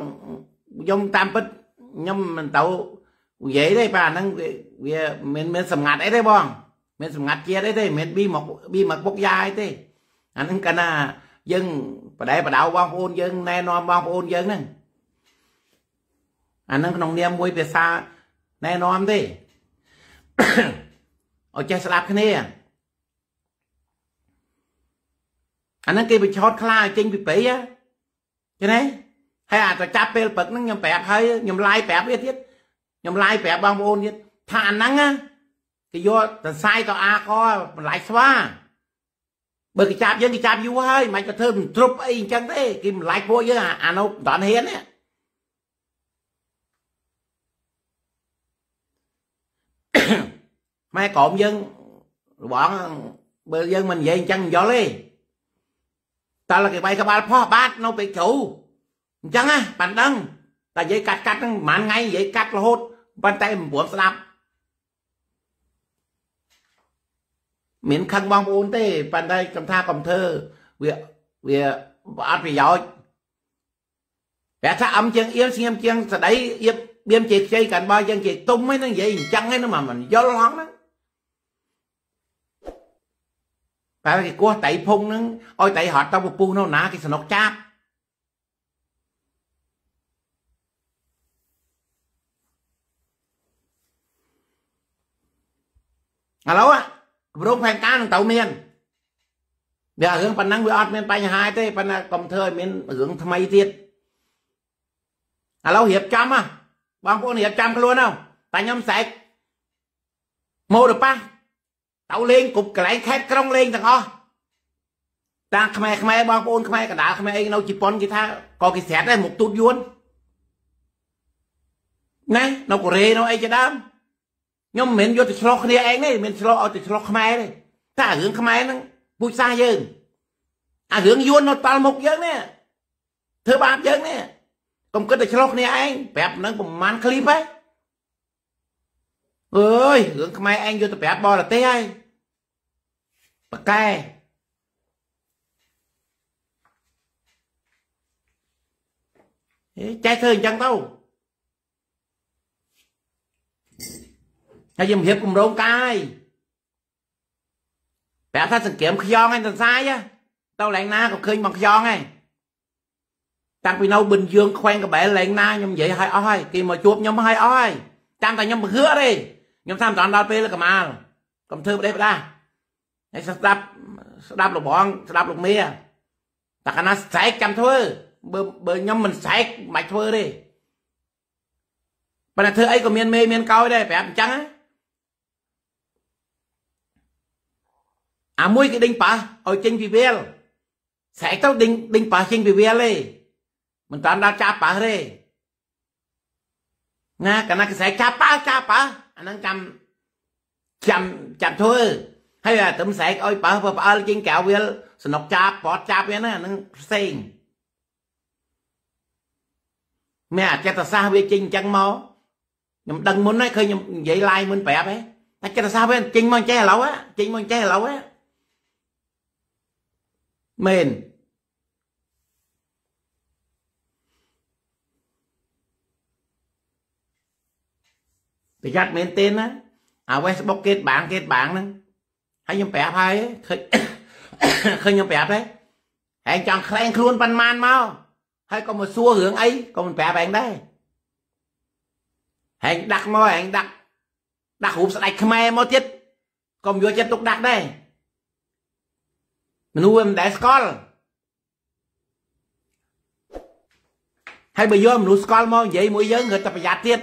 ខ្ញុំតាមពិតខ្ញុំមិនទៅនិយាយទេបាទហ្នឹងវាមិនមានសម្ងាត់អីទេបងមានសម្ងាត់ជាតិអីទេមិនមែនប៊ីមកប៊ីមកពុកយ៉ាអីទេអាហ្នឹងកាលណា យើងបដែបដៅបងប្អូនយើងណែនាំបងប្អូនយើងហ្នឹងអានឹងក្នុងនាមមួយភាសាណែនាំទេឲ្យចេះស្ដាប់គ្នាអាហ្នឹងគេបញ្ឆោតខ្លាឲ្យចេញពីព្រៃឃើញទេហើយអាទៅចាប់ពេលព្រឹកហ្នឹងខ្ញុំប្រាប់ហើយខ្ញុំឡាយប្រាប់វាទៀតខ្ញុំឡាយប្រាប់បងប្អូនទៀតថាអាហ្នឹងគេយកតសៃទៅអាកបន្លាយស្វា បើគេចាប់យើងគេចាប់យូរហើយមិនក៏ធ្វើមិនទ្រប់អីអញ្ចឹងទេគេបន្លាយពួកយើងអានោះមិនតាន់ហ៊ានទេម៉ែក្រមយើងរបស់បើយើងមិននិយាយអញ្ចឹងមិនយល់ទេតើគេវាយក្បាលផោះបាត់នៅពេលជ្រូអញ្ចឹងណាបានដឹងតែនិយាយកាត់កាត់ហ្នឹងប្រហែលថ្ងៃនិយាយកាត់រហូតប៉ុន្តែមិនព្រមស្ដាប់ មានខឹងបងប្អូនទេប៉ុន្តែខ្ញុំថាកុំធ្វើវាវាអត់ប្រយោជន៍ព្រះថាអឹមជាងអៀនស្ងៀមជាងស្ដីអៀបបៀមជេខ្ចីកាន់បើយើងជេទុំហ្នឹងនិយាយអញ្ចឹងហ្នឹងមិនយល់ហងហ្នឹងបើគេគោះតៃភុងហ្នឹងឲ្យតៃហត់ទៅពពុះនៅណាគេសំណុកចាប់ឥឡូវ គម្រោងផែនការនឹងត្រូវមានវារឿងប៉ុណ្ណឹងវាអត់មានបញ្ហាទេប៉ុន្តែកុំធ្វើឲ្យមានរឿងថ្មីទៀតឥឡូវរៀបចំហ៎បងប្អូនរៀបចំខ្លួនហ៎តែខ្ញុំស្រែកម៉ូតប៉ះទៅលេងគ្រប់កន្លែងខេត្តក្រុងលេងទាំងអស់តាខ្មែរខ្មែរបងប្អូនខ្មែរកណ្ដាលខ្មែរអីនៅជប៉ុនគេថាក៏គេស្រាត់ដែរមុខទូតយួនណានៅកូរ៉េនៅអីជាដើម ខ្ញុំមិនមែនយកទៅឆ្លោះគ្នាឯងទេមិនឆ្លោះឲ្យទៅឆ្លោះខ្មែរទេតែរឿងខ្មែរហ្នឹងពូជសាសយើងអារឿងយួននៅតល់មុខយើងនេះធ្វើបាបយើងនេះកុំគិតតែឆ្លោះគ្នាឯងប្រាប់នឹងប្រហែលឃ្លីបហ៎អើយរឿងខ្មែរឯងយកទៅប្រាប់បរទេសហើយប៉កែចេះធ្វើអញ្ចឹងទៅ ហើយយើងរៀបគម្រោងការហើយប្រាប់ថាសង្គ្រាមខ្យងហើយសន្សាយទៅឡើងណាក៏ឃើញបងខ្យងហើយតាំងពីនៅបិណ្ឌយើងខ្វែងកបែលឡើងណាខ្ញុំនិយាយឲ្យអស់ហើយគេមកជួបខ្ញុំឲ្យអស់ហើយចាំតែខ្ញុំបង្ហឿទេខ្ញុំថាមិនតាន់ដល់ពេលកមាលកុំធ្វើប្រទេសផ្ដាស់ហើយស្ដាប់ស្ដាប់លបងស្ដាប់លោកមេតែកាលណាស្រែកចាំធ្វើបើបើខ្ញុំមិនស្រែកមិនបាច់ធ្វើទេប៉ុន្តែធ្វើអីក៏មានមេមានកោយដែរប្រាប់អញ្ចឹង អាមួយគេដេញប៉ះឲ្យចេញពីវាលស្រែកទៅដេញដេញប៉ះចេញពីវាលទេមិនតាន់ដល់ចាប់ប៉ះទេណាកាលណាគេស្រែកចាប់ប៉ះចាប់ប៉ះអាហ្នឹងចាំចាំចាំធ្វើហើយអាទឹមស្រែកឲ្យប៉ះបើផ្អើលចេញក្រៅវាលសនុកចាប់បត់ចាប់វាណាហ្នឹងផ្សេងមែនអាចិត្តសាស្ត្រវាចេញអញ្ចឹងមកខ្ញុំដឹងមុនហើយឃើញខ្ញុំនិយាយឡាយមុនប្រាប់ហ៎តែចិត្តសាស្ត្រវាចេញមកចេះឥឡូវចេញមកចេះឥឡូវ មែនប្រយ័ត្នមែនទេណាអា Facebook គេបាងគេបាងហ្នឹងហើយខ្ញុំប្រាប់ហើយឃើញឃើញខ្ញុំប្រាប់ទេហើយចង់ខ្លែងខ្លួនប៉ុន្មានមកហើយក៏មកសួររឿងអីក៏មិនប្រាប់ឯងដែរហែងដាក់មកហែងដាក់ដាក់រូបស្ដេចខ្មែរមកទៀតក៏មិនយកចិត្តទុកដាក់ដែរ មនុស្សមិនដែលស្គាល់ហើយបើយកមនុស្សស្គាល់មកនិយាយមួយយើងគឺតែប្រយ័ត្នទៀត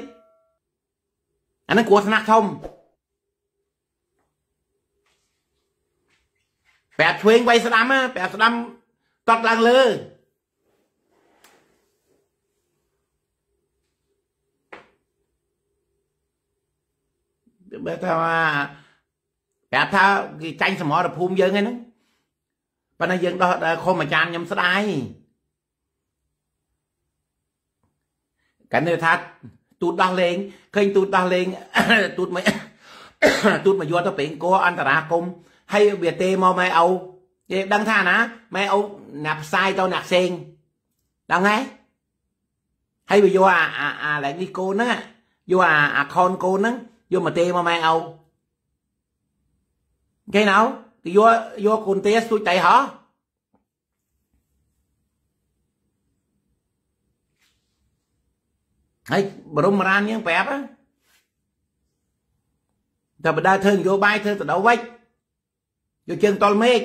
អានឹងគ្រោះថ្នាក់ធំប្រាប់ឆ្វេងវៃស្ដាំប្រាប់ស្ដាំតត់ឡើងលើបើថាប្រាប់ថាគេចាញ់សមរភូមិយើងហ្នឹង ប៉ុន្តែយើងដោះខុំអាចារ្យខ្ញុំស្ដាយកាន់តែថាទូតដោះលេងឃើញទូតដោះលេងទូតមិនទូតមកយកទៅពេងកអន្តរាគមហើយវាទេមកម៉ែឪគេដឹងថាណាម៉ែឪអ្នកផ្សាយទៅអ្នកផ្សេងដឹងហើយហើយវាយកអាអាឡើងនេះកូនហ្នឹងយកអាអាខនកូនហ្នឹងយកមកទេមកម៉ែឪគេ nào thì vô vô con tía tôi chạy hả ហើយបរមរានយើងប្រាប់តែបដាធ្វើនយោបាយធ្វើទៅដល់វិចយកជើងតល់មេឃ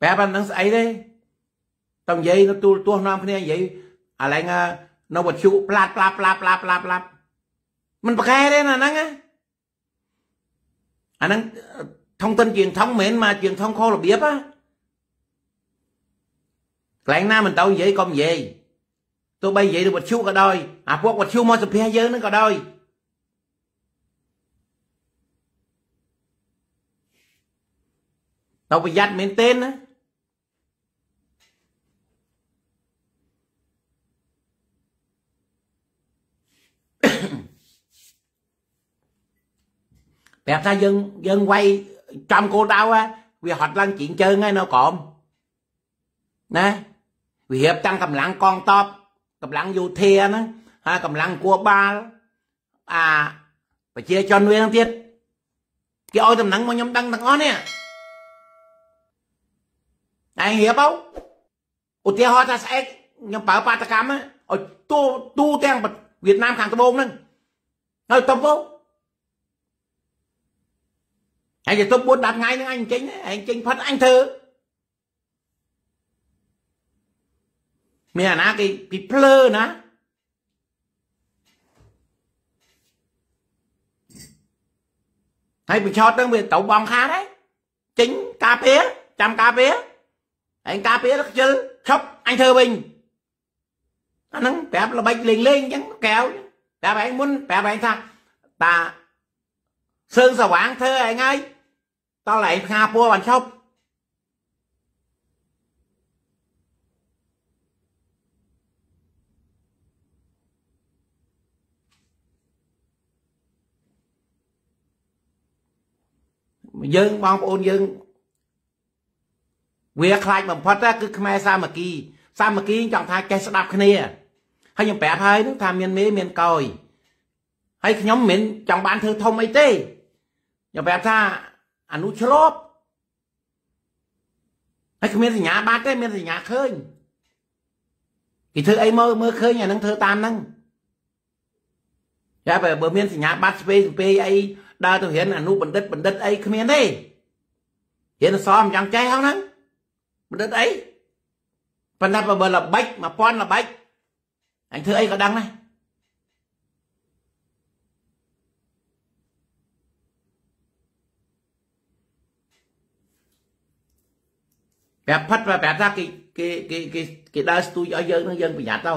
ប្រាប់អា នឹងស្អីទេតើនិយាយនៅទូលទោះនាំគ្នានិយាយអាឡែងនៅវត្ថុផ្លាតផ្លាតផ្លាតផ្លាតផ្លាតផ្លាតមិនប្រកែទេណាហ្នឹងអាហ្នឹងថងតិនជាងថងមិនមែនមកជាងថងខុសរបៀបណាកន្លែងណាមិនទៅនិយាយក៏និយាយទោះបីនិយាយទៅវត្ថុក៏ដោយអាពួកវត្ថុមកសភាយើងហ្នឹងក៏ដោយទៅប្រយ័ត្នមែនទេណា ប្រាប់ថាយើងយើងវាយចំគោលដៅវាហត់ឡើងជីងជើងហើយនៅក្រោមណាវារៀបតាំងកម្លាំងកងតបកម្លាំងយោធាហ្នឹងហើយកម្លាំងគួបាលអាប្រជាជនវាហ្នឹងទៀតគេឲ្យតំណែងមកខ្ញុំដឹងទាំងអស់នេះឯងរៀបអោឧទាហរណ៍ថាស្អែកខ្ញុំប្រើបាតកម្មឲ្យទូទូទាំងវៀតណាមខាងត្បូងហ្នឹងហើយទៅពោ ហើយទៅទុក4 10ថ្ងៃហ្នឹងអញចេញអញចេញផាត់អញធ្វើមានអាណាគេពីភ្លើណាហើយបញ្ឆោតហ្នឹងវាទៅបងខាតហើយចេញការពារចាំការពារឯងការពារខ្ជិលឈប់អញធ្វើវិញអាហ្នឹងប្រាប់ល្បិចលេងលេងអញ្ចឹងកែវប្រាប់ឯងមុនប្រាប់ឯងថាតា សើងសវាងធ្វើឯងហើយតោះឯងផ្ងាពួរបានឈប់យើងបងប្អូនយើងវាខ្លាចបំផុតគឺខ្មែរសាមគ្គី សាមគ្គីចង់ថាចេះស្ដាប់គ្នាហើយខ្ញុំប្រាប់ហើយថាមានមេមានកយហើយខ្ញុំមិនមែនចង់បានធ្វើធំអីទេ ខ្ញុំប្រាប់ថាអានោះឆ្លប់ហើយគ្មានសញ្ញាបាត់ទេមានសញ្ញាឃើញគេធ្វើអីមើលមើលឃើញអានឹងធ្វើតាមហ្នឹងតែបើមានសញ្ញាបាត់ស្ពេស្ពេអីដើរទៅរៀនអនុបណ្ឌិតបណ្ឌិតអីគ្មានទេរៀនអសមិនចង់ចេះហ្នឹងបណ្ឌិតអីប៉ុន្តែបើល្បិច1000ល្បិចអញធ្វើអីក៏ដឹងដែរ ប្រាប់ផិតប្រាប់ថាគេគេគេគេគេដើរស្ទួយឲ្យយើងនឹងយើងប្រយ័ត្នទៅ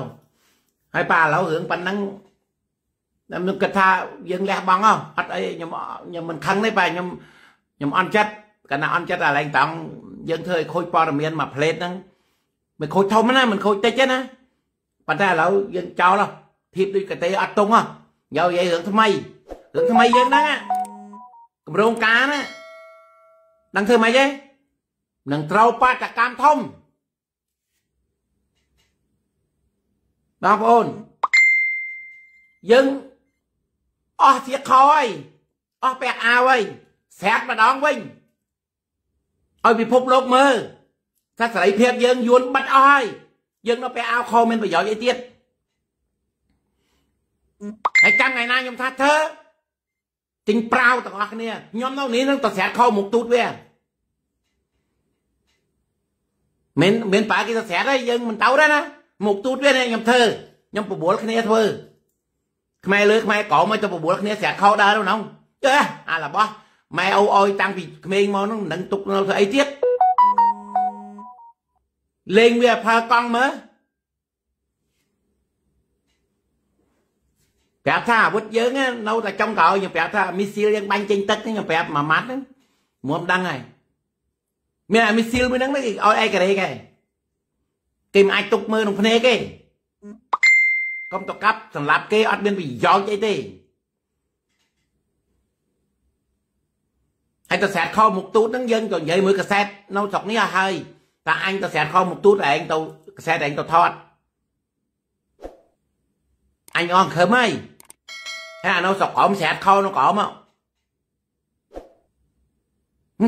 ហើយប៉ាឥឡូវរឿងប៉ុណ្ណឹងខ្ញុំគិតថាយើងលះបង់អត់អីខ្ញុំខ្ញុំមិនខឹងទេប៉ាខ្ញុំខ្ញុំអន់ចិត្តកាលណាអន់ចិត្តអាឡែងតង់យើងធ្វើឲ្យខូចព័ត៌មានមួយផ្លេតហ្នឹងមិនខូចធំណាមិនខូចតិចទេណាប៉ុន្តែឥឡូវយើងចោលធៀបដូចកតេអត់តុងយកនិយាយរឿងថ្មីរឿងថ្មីយើងហ្នឹងកម្រងការណាដឹងធ្វើម៉េចទេ នឹងត្រូវបាតកម្មធំបងប្អូនយើងអស់ជាខហើយអស់ពាក់អាវហើយស្រាក់ម្ដងវិញឲ្យពិភពលោកមើលថាសេរីភាពយើងយួនបាត់អស់ហើយយើងនៅពាក់អាវខមានប្រយោជន៍អីទៀតហើយចាំថ្ងៃណាខ្ញុំថាធ្វើទិញប្រាវទាំងអស់គ្នាខ្ញុំនៅនេះនឹងទៅស្រាក់ខមុខទូតវា មិនមិនប៉ាគេទៅស្រាត់ហើយយើងមិនទៅទេណាមកទូតវាខ្ញុំធ្វើខ្ញុំបបួលគ្នាធ្វើខ្មែរលើខ្មែរក្រោមឲ្យទៅបបួលគ្នាស្រាត់ខោដើរទៅនោះចុះអារបស់ម៉ែអូអយតាំងពីក្មេងមកនោះមិនដឹងទុកនៅធ្វើអីទៀតលេងវាផើកង់មើលប្រាប់ថាអាវុធយើងនៅតែចុងក្រោយខ្ញុំប្រាប់ថាមីស៊ីលយើងបាញ់ចេញទឹកខ្ញុំប្រាប់មួយម៉ាត់ហ្នឹងមុំដឹងហើយ មានអាមីស៊ីលមួយហ្នឹងគេឲ្យអេការ៉េគេគេមិនអាចទុកមើលក្នុងភ្នែកទេកុំទៅកាប់សម្រាប់គេអត់មានប្រយោជន៍អីទេហើយទៅស្រាតខោមុខទូតហ្នឹងយើងក៏និយាយមួយកសែតនៅស្រុកនេះឲ្យហើយតែអញទៅស្រាតខោមុខទូតឯងទៅកសែតឯងទៅថតអញអស់ខឹមហើយហើយអានៅស្រុកក្រមស្រាតខោនៅក្រមមក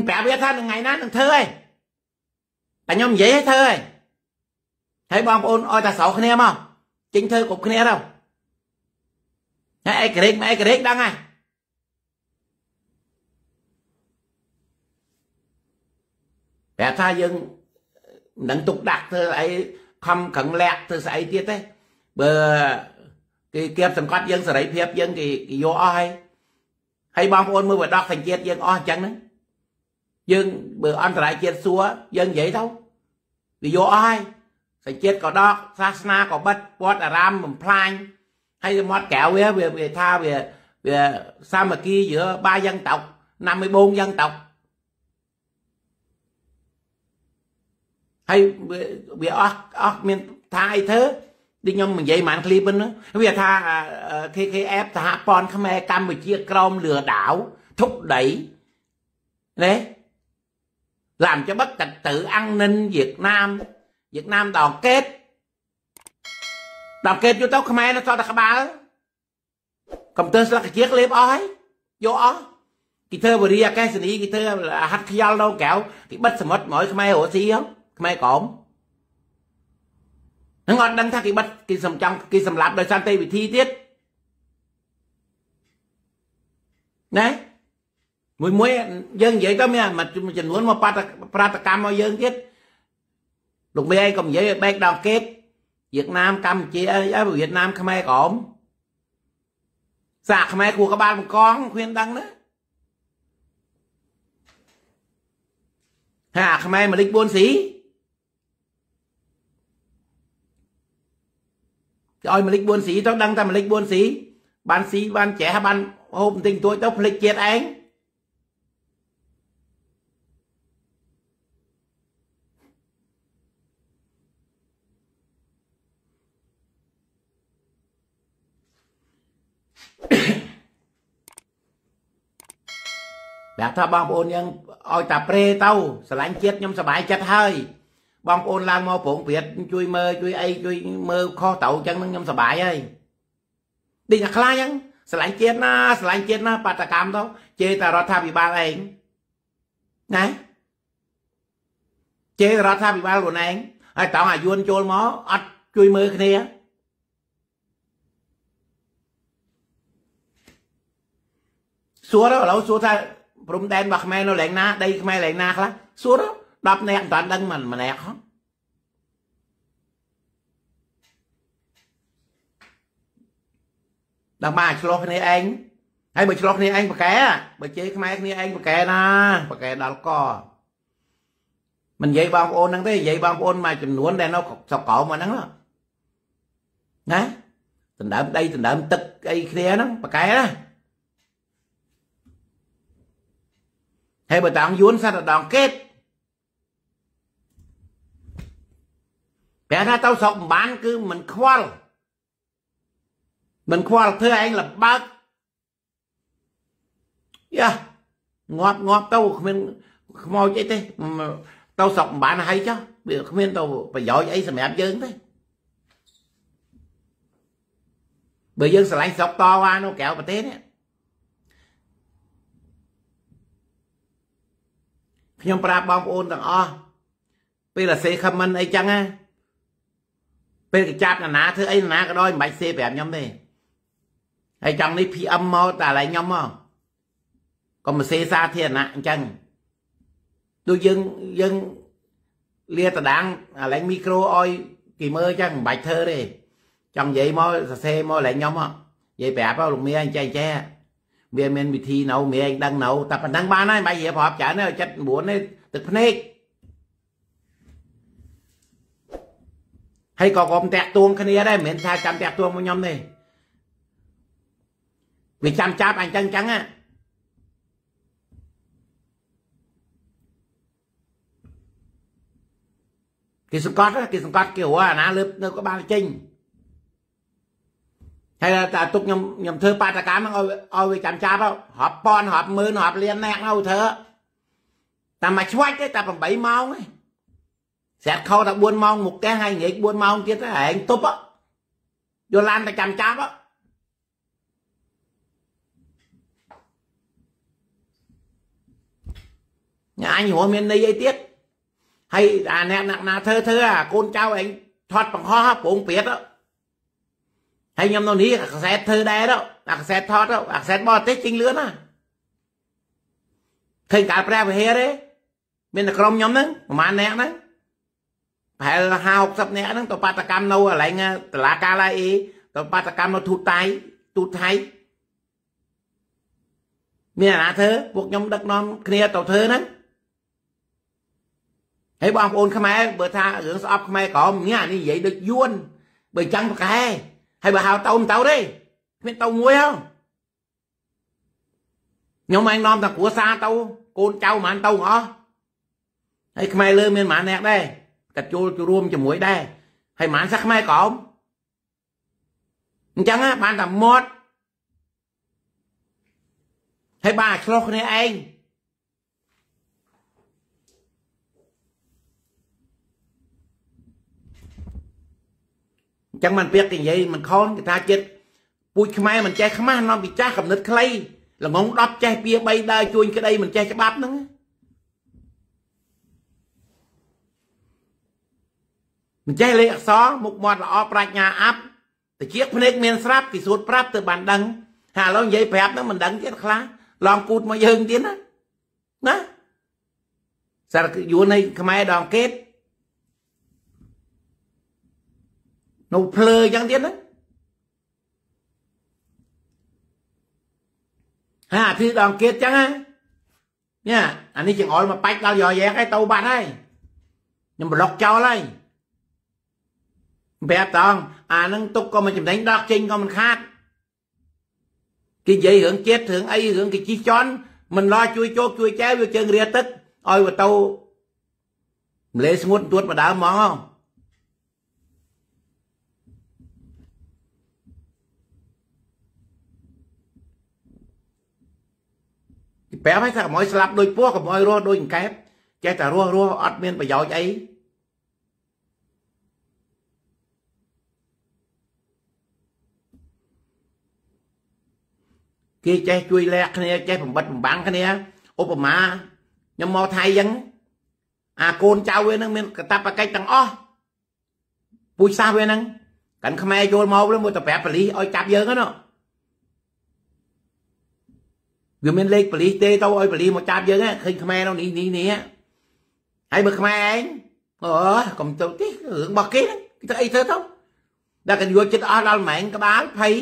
ប្រាប់វាថាថ្ងៃណានឹងធ្វើឯងតែខ្ញុំនិយាយឲ្យធ្វើហើយហើយបងប្អូនឲ្យតែស្រោគ្នាមកចេញធ្វើគ្រប់គ្នាទៅហើយឯក្រេកមកឯក្រេកដឹងហើយតែថាយើងមិនដឹងទុកដាក់ធ្វើអីខំក្រឹងលាក់ធ្វើស្អីទៀតទេបើគេគៀបសង្កត់យើងសេរីភាពយើងគេគេយកអស់ហើយហើយបងប្អូនមើលបដកសញ្ជាតិយើងអស់អញ្ចឹងហ្នឹង យើងបើអន្តរាយជាតិសួរយើងនិយាយទៅវាយកអស់ហើយសញ្ជាតិក៏ដកសាសនាក៏បិទវត្តអារាមបំផ្លាញហើយមាត់ក្រៅវាវាថាវាវាសាមគ្គីយើបាយ៉ាងតោកណាំឲ្យបងយ៉ាងតោកហើយវាអស់អស់មានថាអីធ្វើដូចខ្ញុំនិយាយហ្មងឃ្លីបហ្នឹងវាថា KKF សហព័ន្ធខ្មែរកម្ពុជាក្រមលឺដាវធុកដីណា làm cho bất trật tự an ninh Việt Nam. Việt Nam đoàn kết. Đoàn kết vô tao Khmer nó cho ta ba cầm tơ là cái chiếc lép ói. Vô ó. Cái thơ vừa đi à cái gì cái thơ là hát khial đâu kéo cái bất sầm mất mỗi Khmer ổ xí không Khmer cổm nó ngon đăng thang cái bất cái sầm trong, cái sầm lạp đời san tây bị thi tiết. Đấy. មួយមួយយើងនិយាយទៅមានមួយចំនួនមកប្រតិកម្មមកយើងទៀតលោកមេអីក៏និយាយបែកដល់កេតវៀតណាមកម្ពុជាអីវៀតណាមខ្មែរក្រមសាកខ្មែរគួរក្បាលបង្កងគ្មានដឹងណាហាខ្មែរមលិក4ស៊ីគេឲ្យមលិក4ស៊ីទៅដឹងតែមលិក4ស៊ីបានស៊ីបានចេះបានហូបបន្តិចតួចទៅផ្លិចជាតិឯង ប្រាប់ថាបងប្អូនយើងឲ្យតាប្រេទៅស្រឡាញ់ជាតិខ្ញុំសប្បាយចិត្តហើយបងប្អូនឡើងមកប្រងព្រាតជួយមើលជួយអីជួយមើលខុសទៅអញ្ចឹងនឹងខ្ញុំសប្បាយហើយដូចតែខ្លាចហ្នឹងស្រឡាញ់ជាតិណាស្រឡាញ់ជាតិណាបាតកម្មទៅជេរតែរដ្ឋាភិបាលឯងណាជេររដ្ឋាភិបាលខ្លួនឯងហើយតោះអាយួនចូលមកអត់ជួយមើលគ្នា សួរឥឡូវសួរថាព្រំដែនរបស់ខ្មែរនៅលែងណាដីខ្មែរលែងណាខ្លះសួរ10នាក់មិនតាន់ដឹងមិនម្នាក់ហ៎ដល់មកឆ្លោះគ្នាឯងហើយបើឆ្លោះគ្នាឯងប្រកែបើជេរខ្មែរគ្នាឯងប្រកែណាប្រកែដល់កមិននិយាយបងប្អូនហ្នឹងទេនិយាយបងប្អូនមួយចំនួនដែលនៅស្រុកក្រោមហ្នឹងណាដណ្ដើមដីដណ្ដើមទឹកអីគ្នាហ្នឹងប្រកែណា ហើយបើតងយួនសត្វដងកេតតែថាទៅស្រុកបំបានគឺមិនខ្វល់មិនខ្វល់ធ្វើឯងលបើកយ៉ាងាប់ងាប់ទៅគ្មានខ្មោចអីទេទៅស្រុកបំបានហើយចុះវាគ្មានទៅប្រយោជន៍អីសម្រាប់យើងទេបើយើងឆ្លាញ់ស្រុកតវ៉ានៅក្រៅប្រទេសនេះ ខ្ញុំប្រាប់បងប្អូនទាំងអស់ពេលតែសេខមមិនអីចឹងណាពេលគេចាប់ណានាធ្វើអីណាក៏ដោយមិនបាច់សេប្រាប់ខ្ញុំទេហើយចង់នេះ PM មកតែឡើយខ្ញុំមកកុំសេសាធារណៈអញ្ចឹងដូចយើងយើងលាតដាងអាឡែងមីក្រូឲ្យគេមើលអញ្ចឹងមិនបាច់ធ្វើទេចង់និយាយមកសរសេរមកឡើយខ្ញុំមកនិយាយប្រាប់លោកមីអញ្ចឹងចេះ វាមានវិធីនៅមីឯងដឹងនៅតែប៉ុណ្ណឹងបានហើយមិនបាច់រៀបរាប់ច្រើនទេចិត្ត9ទេទឹកភ្នែកហើយក៏កុំតាក់ទួងគ្នាដែរមិនមែនថាចាំតាក់ទួងមកខ្ញុំទេវាចាំចាប់អញ្ចឹងអញ្ចឹងណាគេសង្កត់គេសង្កត់គេរកអាណាលើនៅក៏បានចេញហើយតែទុកខ្ញុំខ្ញុំធ្វើបាតកម្មហ្នឹងឲ្យឲ្យវាចាំចា ប់រាប់ពាន់រាប់ម៉ឺនរាប់លានអ្នកទៅធ្វើតែមកឆ្វាច់ទេតែ8ម៉ោងទេស្រាប់ខោតែ4ម៉ោងមុខកេះហើយងាក4ម៉ោងទៀតហែងទប់យកឡានទៅចាំចាប់ញ៉ាអញរមានន័យអីទៀតហើយអាអ្នកអ្ហោះពងព្រាតហើយខ្ញុំនៅនេះអាកសែតធ្វើដែរទៅអាកសែតថតទៅអាកសែតបរទេសជិញលឿនណាឃើញការព្រះវិហារទេមានតែក្រុមខ្ញុំហ្នឹងប្រហែលអ្នកហ្នឹងប្រហែល50 60នាក់ហ្នឹងទៅបាតកម្មនៅកន្លែងតឡាកាឡាអ៊ីទៅបាតកម្មនៅទូតៃទូតថៃមានអាណាធ្វើពួកខ្ញុំដឹកនាំគ្នាទៅធ្វើហ្នឹងហើយបងប្អូនខ្មែរបើថារឿងស្អប់ខ្មែរក្រមញ៉ានេះនិយាយដូចយួនបើអញ្ចឹងប្រកែ ហើយបើហៅទៅមិនទៅទេគ្មានទៅមួយហ៎ខ្ញុំឯងនាំតែគ្រួសារទៅកូនចៅមិនទៅអស់ហើយខ្មែរលើមានប៉ុន្មានអ្នកដែរតែចូលរួមជាមួយដែរហើយប៉ុន្មានសាខ្មែរក្រមអញ្ចឹងបានតែមាត់ហើយបានឆ្លោះគ្នាឯង អញ្ចឹងមិនពាក្យគេនិយាយមិនខនគេថាចិត្តពូជខ្មែរមិនចេះខ្មាស់នាំពីចាស់កំណត់ខ្លីល្ងង10ចេះពៀ3ដើរជួញក្តីមិនចេះច្បាប់ហ្នឹងមិនចេះលេខអក្សរមុខមាត់ល្អប្រាជ្ញាអាប់តិចភ្នែកមានស្រាប់គេសួតប្រាប់ទៅបានដឹងហើយឥឡូវនិយាយប្រាប់ហ្នឹងមិនដឹងទៀតខ្លះឡងគូតមកយើងទៀតណាណាសារយួននៃខ្មែរដងកេត នៅភ្លើអញ្ចឹងទៀតណាហាអាទីដងកេតអញ្ចឹងណាញ៉ាអានេះចង្អុលមកបាច់ដល់យ៉យ៉ែកហើយទៅបាត់ហើយខ្ញុំប្លុកចោលហើយប្រាប់តងអានឹងទុកក៏មិនចំណេញដកចេញក៏មិនខាតគេនិយាយរឿងជាតិរឿងអីរឿងគេជីជន់មិនឡជួយជោគជួយចែវវាជើងរាទឹកឲ្យវទៅម្លេស្ងួតទួតម្ដងហ្មង ប្រាប់ឲ្យថាកុំឲ្យស្លាប់ដូចពស់កុំឲ្យរស់ដូចអង្កែបចេះតែរស់រស់អត់មានប្រយោជន៍អីគេចេះជួយលះគ្នាចេះបំបិតបំបាំងគ្នាឧបមាខ្ញុំមកថៃអញ្ចឹងអាកូនចៅវានឹងមានកតបកិច្ចទាំងអស់ពូជសាសវានឹងកាន់ខ្មែរចូលមកមួយទៅប្រាប់ប៉លីសឲ្យចាប់យើងហ្នឹង វាមានលេខប៉លីសទេទៅឲ្យប៉លីសមកចាប់យើងឃើញខ្មែរនៅនេះនេះនេះហើយបើខ្មែរឯងអូកុំទៅទីរឿងរបស់គេគេទៅអីធ្វើទៅដល់កញ្ញុចិត្តអស់ដល់ម៉ែងក្បាលភ័យ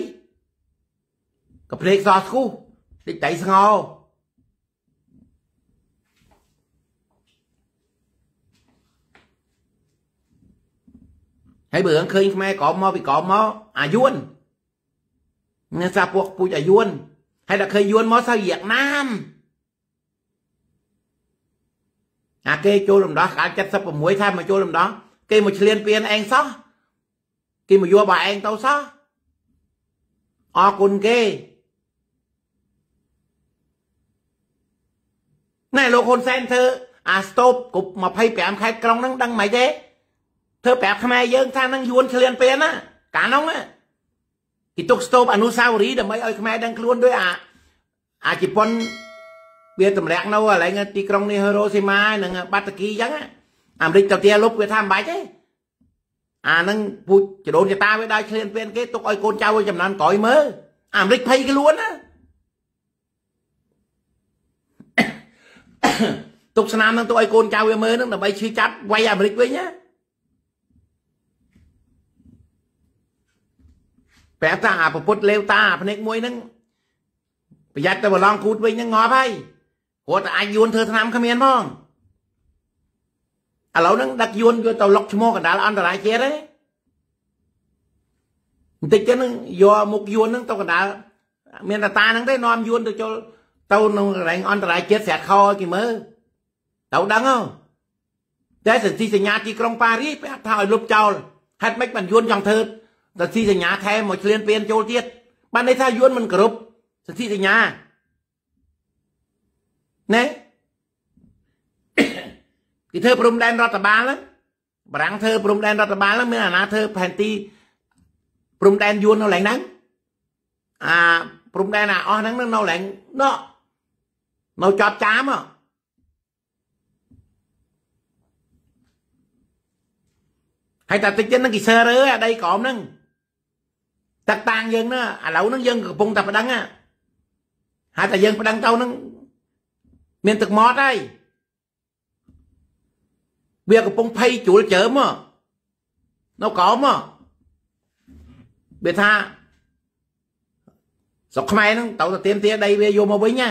ក៏ភ្លេកសស្គូតិចតៃស្ងោហើយបើរឿងឃើញខ្មែរក្រមមកពីក្រមមកអាយួនអ្នកសាពួកពូជអាយួន ហើយដល់ឃើញយួនមកសៅវៀតណាមអាគេចូលលំដោះកាល76ថាមកចូលលំដោះគេមកឆ្លៀនពៀនឯងសោះគេមកយកបើឯងទៅសោះអរគុណគេណែលោកហ៊ុនសែនធ្វើអាស្ទូបគ្រប់25ខេត្តក្រុងហ្នឹងដឹងមិនទេធ្វើប្រាប់ខ្មែរយើងថានឹងយួនឆ្លៀនពៀនណាកាលនោះ គេទុកស្ទូបអនុសាវរីយ៍ដើម្បីឲ្យខ្មែរដឹងខ្លួនដោយអាអាជប៉ុនវាតម្លាក់នៅកន្លែងទីក្រុងនេះហេរ៉ូស៊ីម៉ានិងបាតាគីអញ្ចឹងអាមេរិកទៅទាលុបវាថាមិនបាច់ទេអានឹងពូជចដូនចតាវាដើរឆ្លៀនពៀនគេទុកឲ្យកូនចៅឲ្យចំណានក្រោយមើលអាមេរិកភ័យខ្លួនណាទុកស្នាមនឹងទុកឲ្យកូនចៅវាមើលនឹងដើម្បីឈឺចាប់វាយអាមេរិកវិញណា ប្រាប់ថាអាប្រពុតលេវតាភ្នែកមួយហ្នឹងប្រយ័ត្នទៅប្រឡងគូតវិញហ្នឹងងាប់ហើយគាត់តែអាចយួនធ្វើឆ្នាំគ្មានផងឥឡូវហ្នឹងដឹកយួនយកទៅលុកឈ្មោះកណ្ដាលអន្តរជាតិទេបន្តិចទៅនឹងយកមុខយួនហ្នឹងទៅកណ្ដាលមានតាតាហ្នឹងទេនាំយួនទៅចូលទៅក្នុងកន្លែងអន្តរជាតិស្រាក់ខឲ្យគេមើលទៅដឹងហ៎តែសន្ធិសញ្ញាទីក្រុងប៉ារីសប្រាប់ថាឲ្យលុបចោលហេតុម៉េចបានយួនចង់ធ្វើ សន្ធិសញ្ញាថែមមកឆ្លៀនពៀនចូលទៀតបានន័យថាយួនមិនគោរពសន្ធិសញ្ញាណែគេធ្វើព្រំដែនរដ្ឋបាលបារាំងធ្វើព្រំដែនរដ្ឋបាលមានអាណាធ្វើផែនទីព្រំដែនយួននៅកន្លែងហ្នឹងអាព្រំដែនអាអស់ហ្នឹងនៅកន្លែងណោះនៅចប់ចាមហើយតែតិចទៀតហ្នឹងគេសើរើអាដីក្រមហ្នឹង តាក់តាំងយើងណាឥឡូវហ្នឹងយើងកំពុងតែប្តឹងហើយតែយើងប្តឹងទៅហ្នឹងមានទឹកមាត់ហើយវាកំពុងភ័យជួលជើមមកនៅក្រមមកវាថាស្រុកខ្មែរហ្នឹងទៅទៅទៀមទាដីវាយកមកវិញណា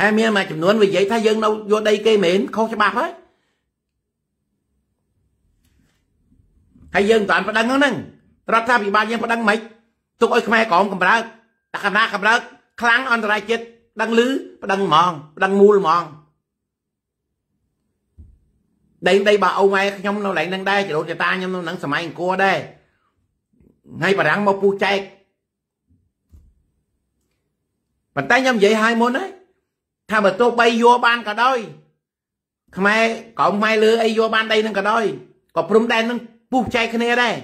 ហើយមានមួយចំនួនវានិយាយថាយើងនៅយកដីគេមិនខុសច្បាប់ហើយ ហើយយើងមិនតាន់ប្តឹងហ្នឹងរដ្ឋាភិបាលយើងប្តឹងមិនទុកឲ្យខ្មែរក្រមកម្រើកតែគណៈកម្រើកខ្លាំងអន្តរជាតិដឹងឮប្តឹងហ្មងប្តឹងមូលហ្មងដីដីបើអូម៉ែខ្ញុំនៅកន្លែងហ្នឹងដែរចរោចតាខ្ញុំនៅហ្នឹងសម័យអង្គរដែរថ្ងៃបារាំងមកពុះចែកប៉ុន្តែខ្ញុំនិយាយឲ្យមុនហើយថាបើទោះបីយកបានក៏ដោយខ្មែរកោមខ្មែរលើអីយកបានដីនឹងក៏ដោយក៏ព្រំដែននឹង ពុះចែកគ្នាដែរ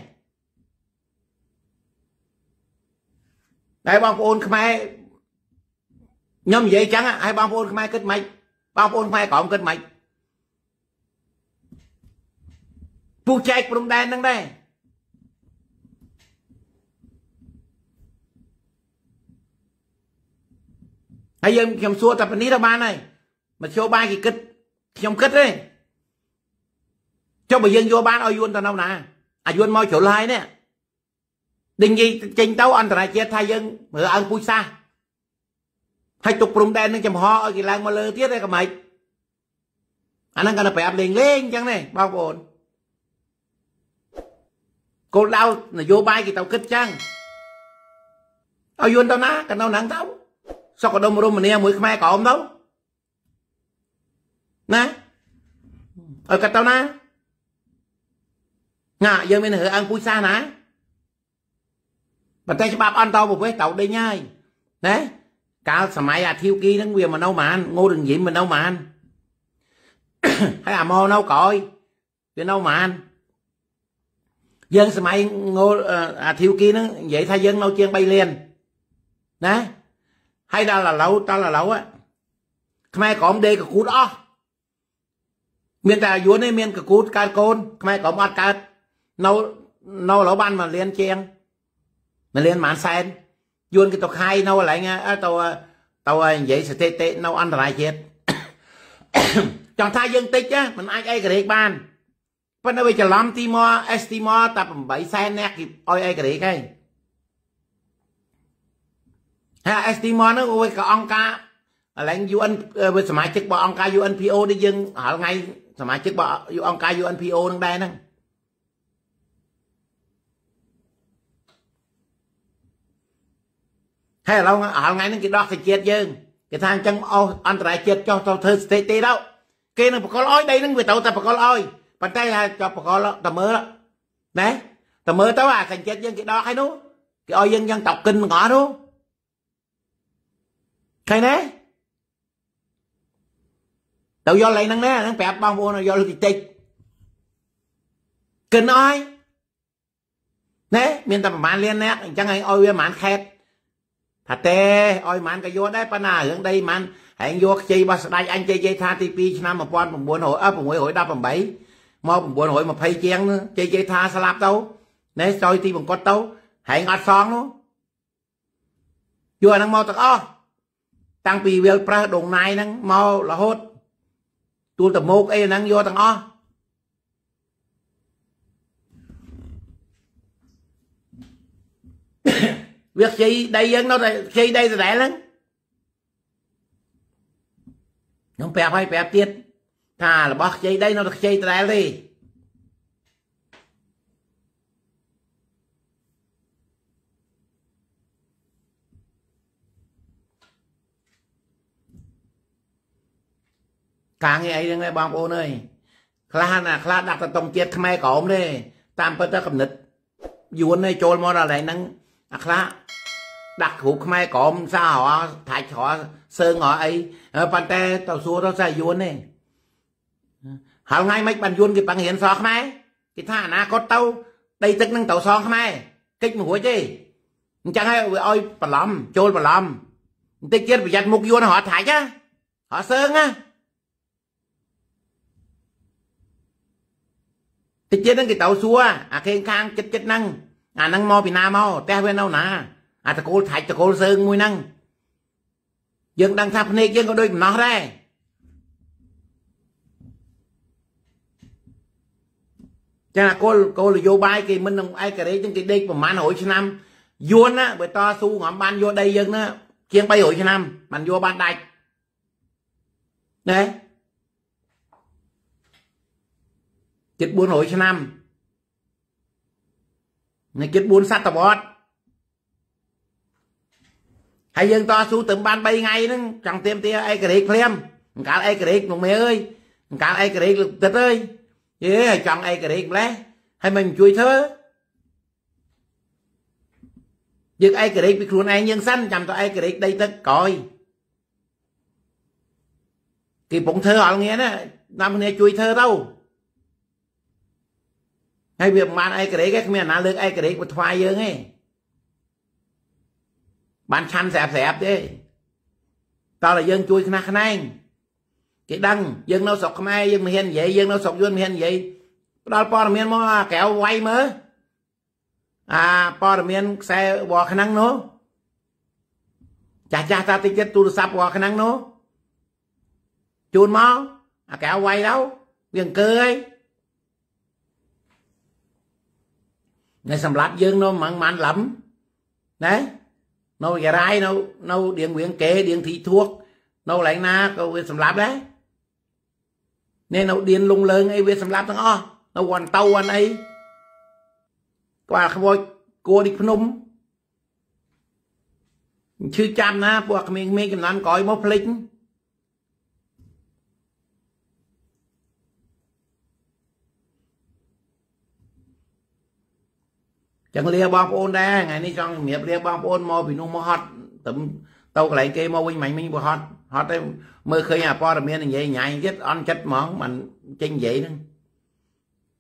តែបងប្អូនខ្មែរខ្ញុំនិយាយចឹងឲ្យបងប្អូនខ្មែរគិតម៉េចបងប្អូនខ្មែរក្រមគិតម៉េចពុះចែកព្រំដែនហ្នឹងដែរហើយយើងខ្ញុំសួរតែប៉ុណ្នេះទៅបានហើយមធ្យោបាយគេគិតខ្ញុំគិតទេ ចុះបើយើងយកបានឲ្យយួនទៅនៅណាអាយួនមកជ្រុលហើយនេះដេញនិយាយចេញទៅអន្តរជាតិថាយើងមើលអើងពូជសាសហើយទុកព្រំដែននឹងចំហឲ្យគេឡើងមកលើទៀតឯកម៉េចអាហ្នឹងគាត់ទៅប្រាប់លេងលេងអញ្ចឹងនេះបងប្អូនគោលដៅនយោបាយគេទៅគិតចឹងឲ្យយួនទៅណាក៏នៅហ្នឹងទៅសុកដុមរមនាមួយខ្មែរក្រមទៅណាឲ្យកាត់ទៅណា ណាយើងមានរើអង្គពូជសាសណាប៉ុន្តែច្បាប់អន្តរប្រវេសទៅដេញហើយណាកាលសម័យអាធីវគីហ្នឹងវាមកនៅម៉ានងូរងយីមកនៅម៉ានហើយអាមកនៅក្រោយវានៅម៉ានយើងសម័យងូរអាធីវគីហ្នឹងនិយាយថាយើងនៅជាង3លានណាហើយដល់ឥឡូវដល់ឥឡូវខ្មែរក្រមដេកកគូតអស់មានតែយួននេះមានកគូតកើតកូនខ្មែរក្រមអត់កើត នៅនៅឥឡូវបានមួយលានជាងមួយលានប្រហែលសែនយួនគេទៅខាយនៅកន្លែងទៅទៅនិយាយស្ថិតិនៅអន្តរជាតិចង់ថាយើងតិចមិនអាចអេក្រេកបានប៉ុន្តែវាច្រឡំទីមកអេសទីមកតែ8សែនអ្នកគេឲ្យអេក្រេកហើយហើយ Estimon ហ្នឹងវាក៏អង្គការកន្លែង UN វាសមាជិករបស់អង្គការ UNPO ដូចយើងរាល់ថ្ងៃសមាជិករបស់អង្គការ UNPO ហ្នឹងដែរហ្នឹង ហើយឥឡូវរាល់ថ្ងៃហ្នឹងគេដោះសេចក្ដីយើងគេថាអញ្ចឹងអស់អន្តរជាតិចោះទៅធ្វើស្ថិតិទៅគេនឹងបកលអោយដីហ្នឹងវាទៅតែបកលអោយប៉ុន្តែចោះបកលតែមើលណាតែមើលទៅអាសេចក្ដីយើងគេដោះឲ្យនោះគេឲ្យយើងយ៉ាងតកិនទាំងអស់នោះឃើញទេទៅយល់ឡើងហ្នឹងណាហ្នឹងប្រាប់បងប្អូនយល់តិចតិចកិនអើយណែមានតែប្រហែលលានអ្នកអញ្ចឹងឲ្យឲ្យវាប្រហែលខេត ថាទេឲ្យប្រហែលក៏យកដែរប៉ុន្តែរឿងដីប្រហែលហែងយកខ្ចីរបស់ស្ដេចអញជ័យជ័យថាទី2ឆ្នាំ1900 618មក920ជាងជ័យជ័យថាស្លាប់ទៅណែចុយទីបង្កត់ទៅហែងអត់សងនោះយកអាហ្នឹងមកទាំងអស់តាំងពីវាលប្រើសដងណាយហ្នឹងមករហូតទួលតមោកអីហ្នឹងយកទាំងអស់ វាខ្ចីដីយើងនៅតែខ្ចីដីដដែលហ្នឹងខ្ញុំប្រាប់ឲ្យប្រាប់ទៀតថារបស់ខ្ចីដីនៅតែខ្ចីដដែលទេការងារអីហ្នឹងឯងបងប្អូនអើយខ្លះណាខ្លះដាក់ទៅតុងជាតិខ្មែរក្រមទេតាមពិតទៅកំណត់យួនឯងចូលមកដល់ហ្នឹង អាខ្លះដាក់គ្រូខ្មែរក្រមសារហ៎ថាច់ច្រសើងហ៎អីប៉ុន្តែទៅសួរទៅសារយួនទេហើយថ្ងៃមិនបានយួនគេបង្រៀនសរខ្មែរគេថាអនាគតទៅដីទឹកនឹងទៅសងខ្មែរកិច្ចមិនរួចទេអញ្ចឹងហើយវាឲ្យបន្លំចូលបន្លំបន្តិចទៀតប្រយ័ត្នមុខយួនរត់ថាច់ណារត់សើងណាតិចទៀតហ្នឹងគេទៅសួរអាខេងខាងចិត្តចិត្តហ្នឹង អាហ្នឹងមកពីណាមកផ្ទះវានៅណាអាតកូលថាច់តកូលសើងមួយហ្នឹងយើងដឹងថាភ្នែកយើងក៏ដូចបំណោះដែរចាគោលគោលនយោបាយគេមិននឹងឯករាជ្យទាំងគេដេកប្រហែល100ឆ្នាំយួនណាបើតស៊ូងំបានយកដីយើងណាជាង300ឆ្នាំបានយកបានដាច់ណែជិត400ឆ្នាំ នៅជិត4សតវត្សហើយយើងតស៊ូទៅបាន3ថ្ងៃហ្នឹងចង់ទៀមទាឯករាជ្យភ្លាមអង្កាលឯករាជ្យលោកមេអើយអង្កាលឯករាជ្យលោកទឹកអើយយេឲ្យចង់ឯករាជ្យម្លេះហើយមិនជួយធ្វើយើងឯករាជ្យពីខ្លួនឯងយើងសិនចាំតឯករាជ្យដីទឹកក្រោយគេពងធ្វើអល់ងារណាតាមគ្នាជួយធ្វើទៅ ហើយវាមិនបានឯករាជ្យទេគ្មានអាណាលើកឯករាជ្យមកថ្វាយយើងទេបានឆាន់ស្រាប់ស្រាប់ទេតើតែយើងជួយខ្នះខ្នែងគេដឹងយើងនៅស្រុកខ្មែរយើងមិនហ៊ាននិយាយយើងនៅស្រុកយួនមិនហ៊ាននិយាយផ្ដល់ព័ត៌មានមកអាកែវវាយមើលអាព័ត៌មានខ្សែវ៉ាខ្នាំងនោះចាស់ចាស់តាតិចទៀតទូរស័ព្ទវ៉ាខ្នាំងនោះជូនមកអាកែវវាយទៅវាអង្គើហើយ នៅសម្រាប់យើងនៅមិនបានលំណានៅយ៉ារ៉ៃនៅនៅដៀងវៀងកេដៀងធីធួកនៅកន្លែងណាក៏វាសម្រាប់ដែរនេះនៅដៀនលងលើងអីវាសម្រាប់ទាំងអស់នៅវ៉ាន់តៅវ៉ាន់អីក្បាលខ្វោចគួរទីភ្នំឈឺចាំណាពួកក្មេងៗចំណានក្រោយមកភ្លេច ចឹងលាបងប្អូនដែរថ្ងៃនេះចង់ជំរាបលាបងប្អូនមកពីនោះមកហត់ទៅទៅកន្លែងគេមកវិញមិញមិញបើហត់ហត់ទៅមើលឃើញអាព័ត៌មាននិយាយញ៉ៃទៀតអន់ចិត្តហ្មងមិនចេញនិយាយហ្នឹង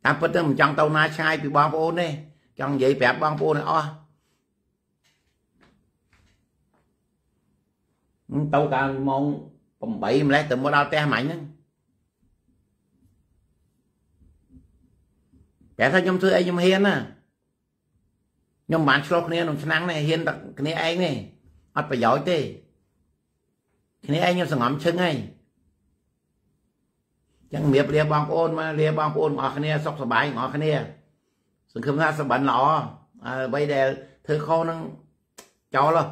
តាមពិតទៅមិនចង់ទៅណាឆ្ងាយពីបងប្អូនទេចង់និយាយប្រាប់បងប្អូនឲ្យអស់ទៅកាលម៉ោង8ម្លេះទៅមកដល់ផ្ទះមាញ់ហ្នឹងតែថាខ្ញុំធ្វើអីខ្ញុំហ៊ានណា ខ្ញុំមិនបានឆ្លោះគ្នាក្នុងឆ្នាំងនេះហ៊ានតែគ្នាឯងនេះអត់ប្រយោជន៍ទេគ្នាឯងខ្ញុំសង្ងំឈឹងហើយចឹងជំរាបលាបងប្អូនមកលាបងប្អូនបងប្អូនគ្នាសុខសប្បាយបងប្អូនគ្នាសង្ឃឹមថាសបិនល្អអ្វីដែលធ្វើខុសនឹងចោលហ៎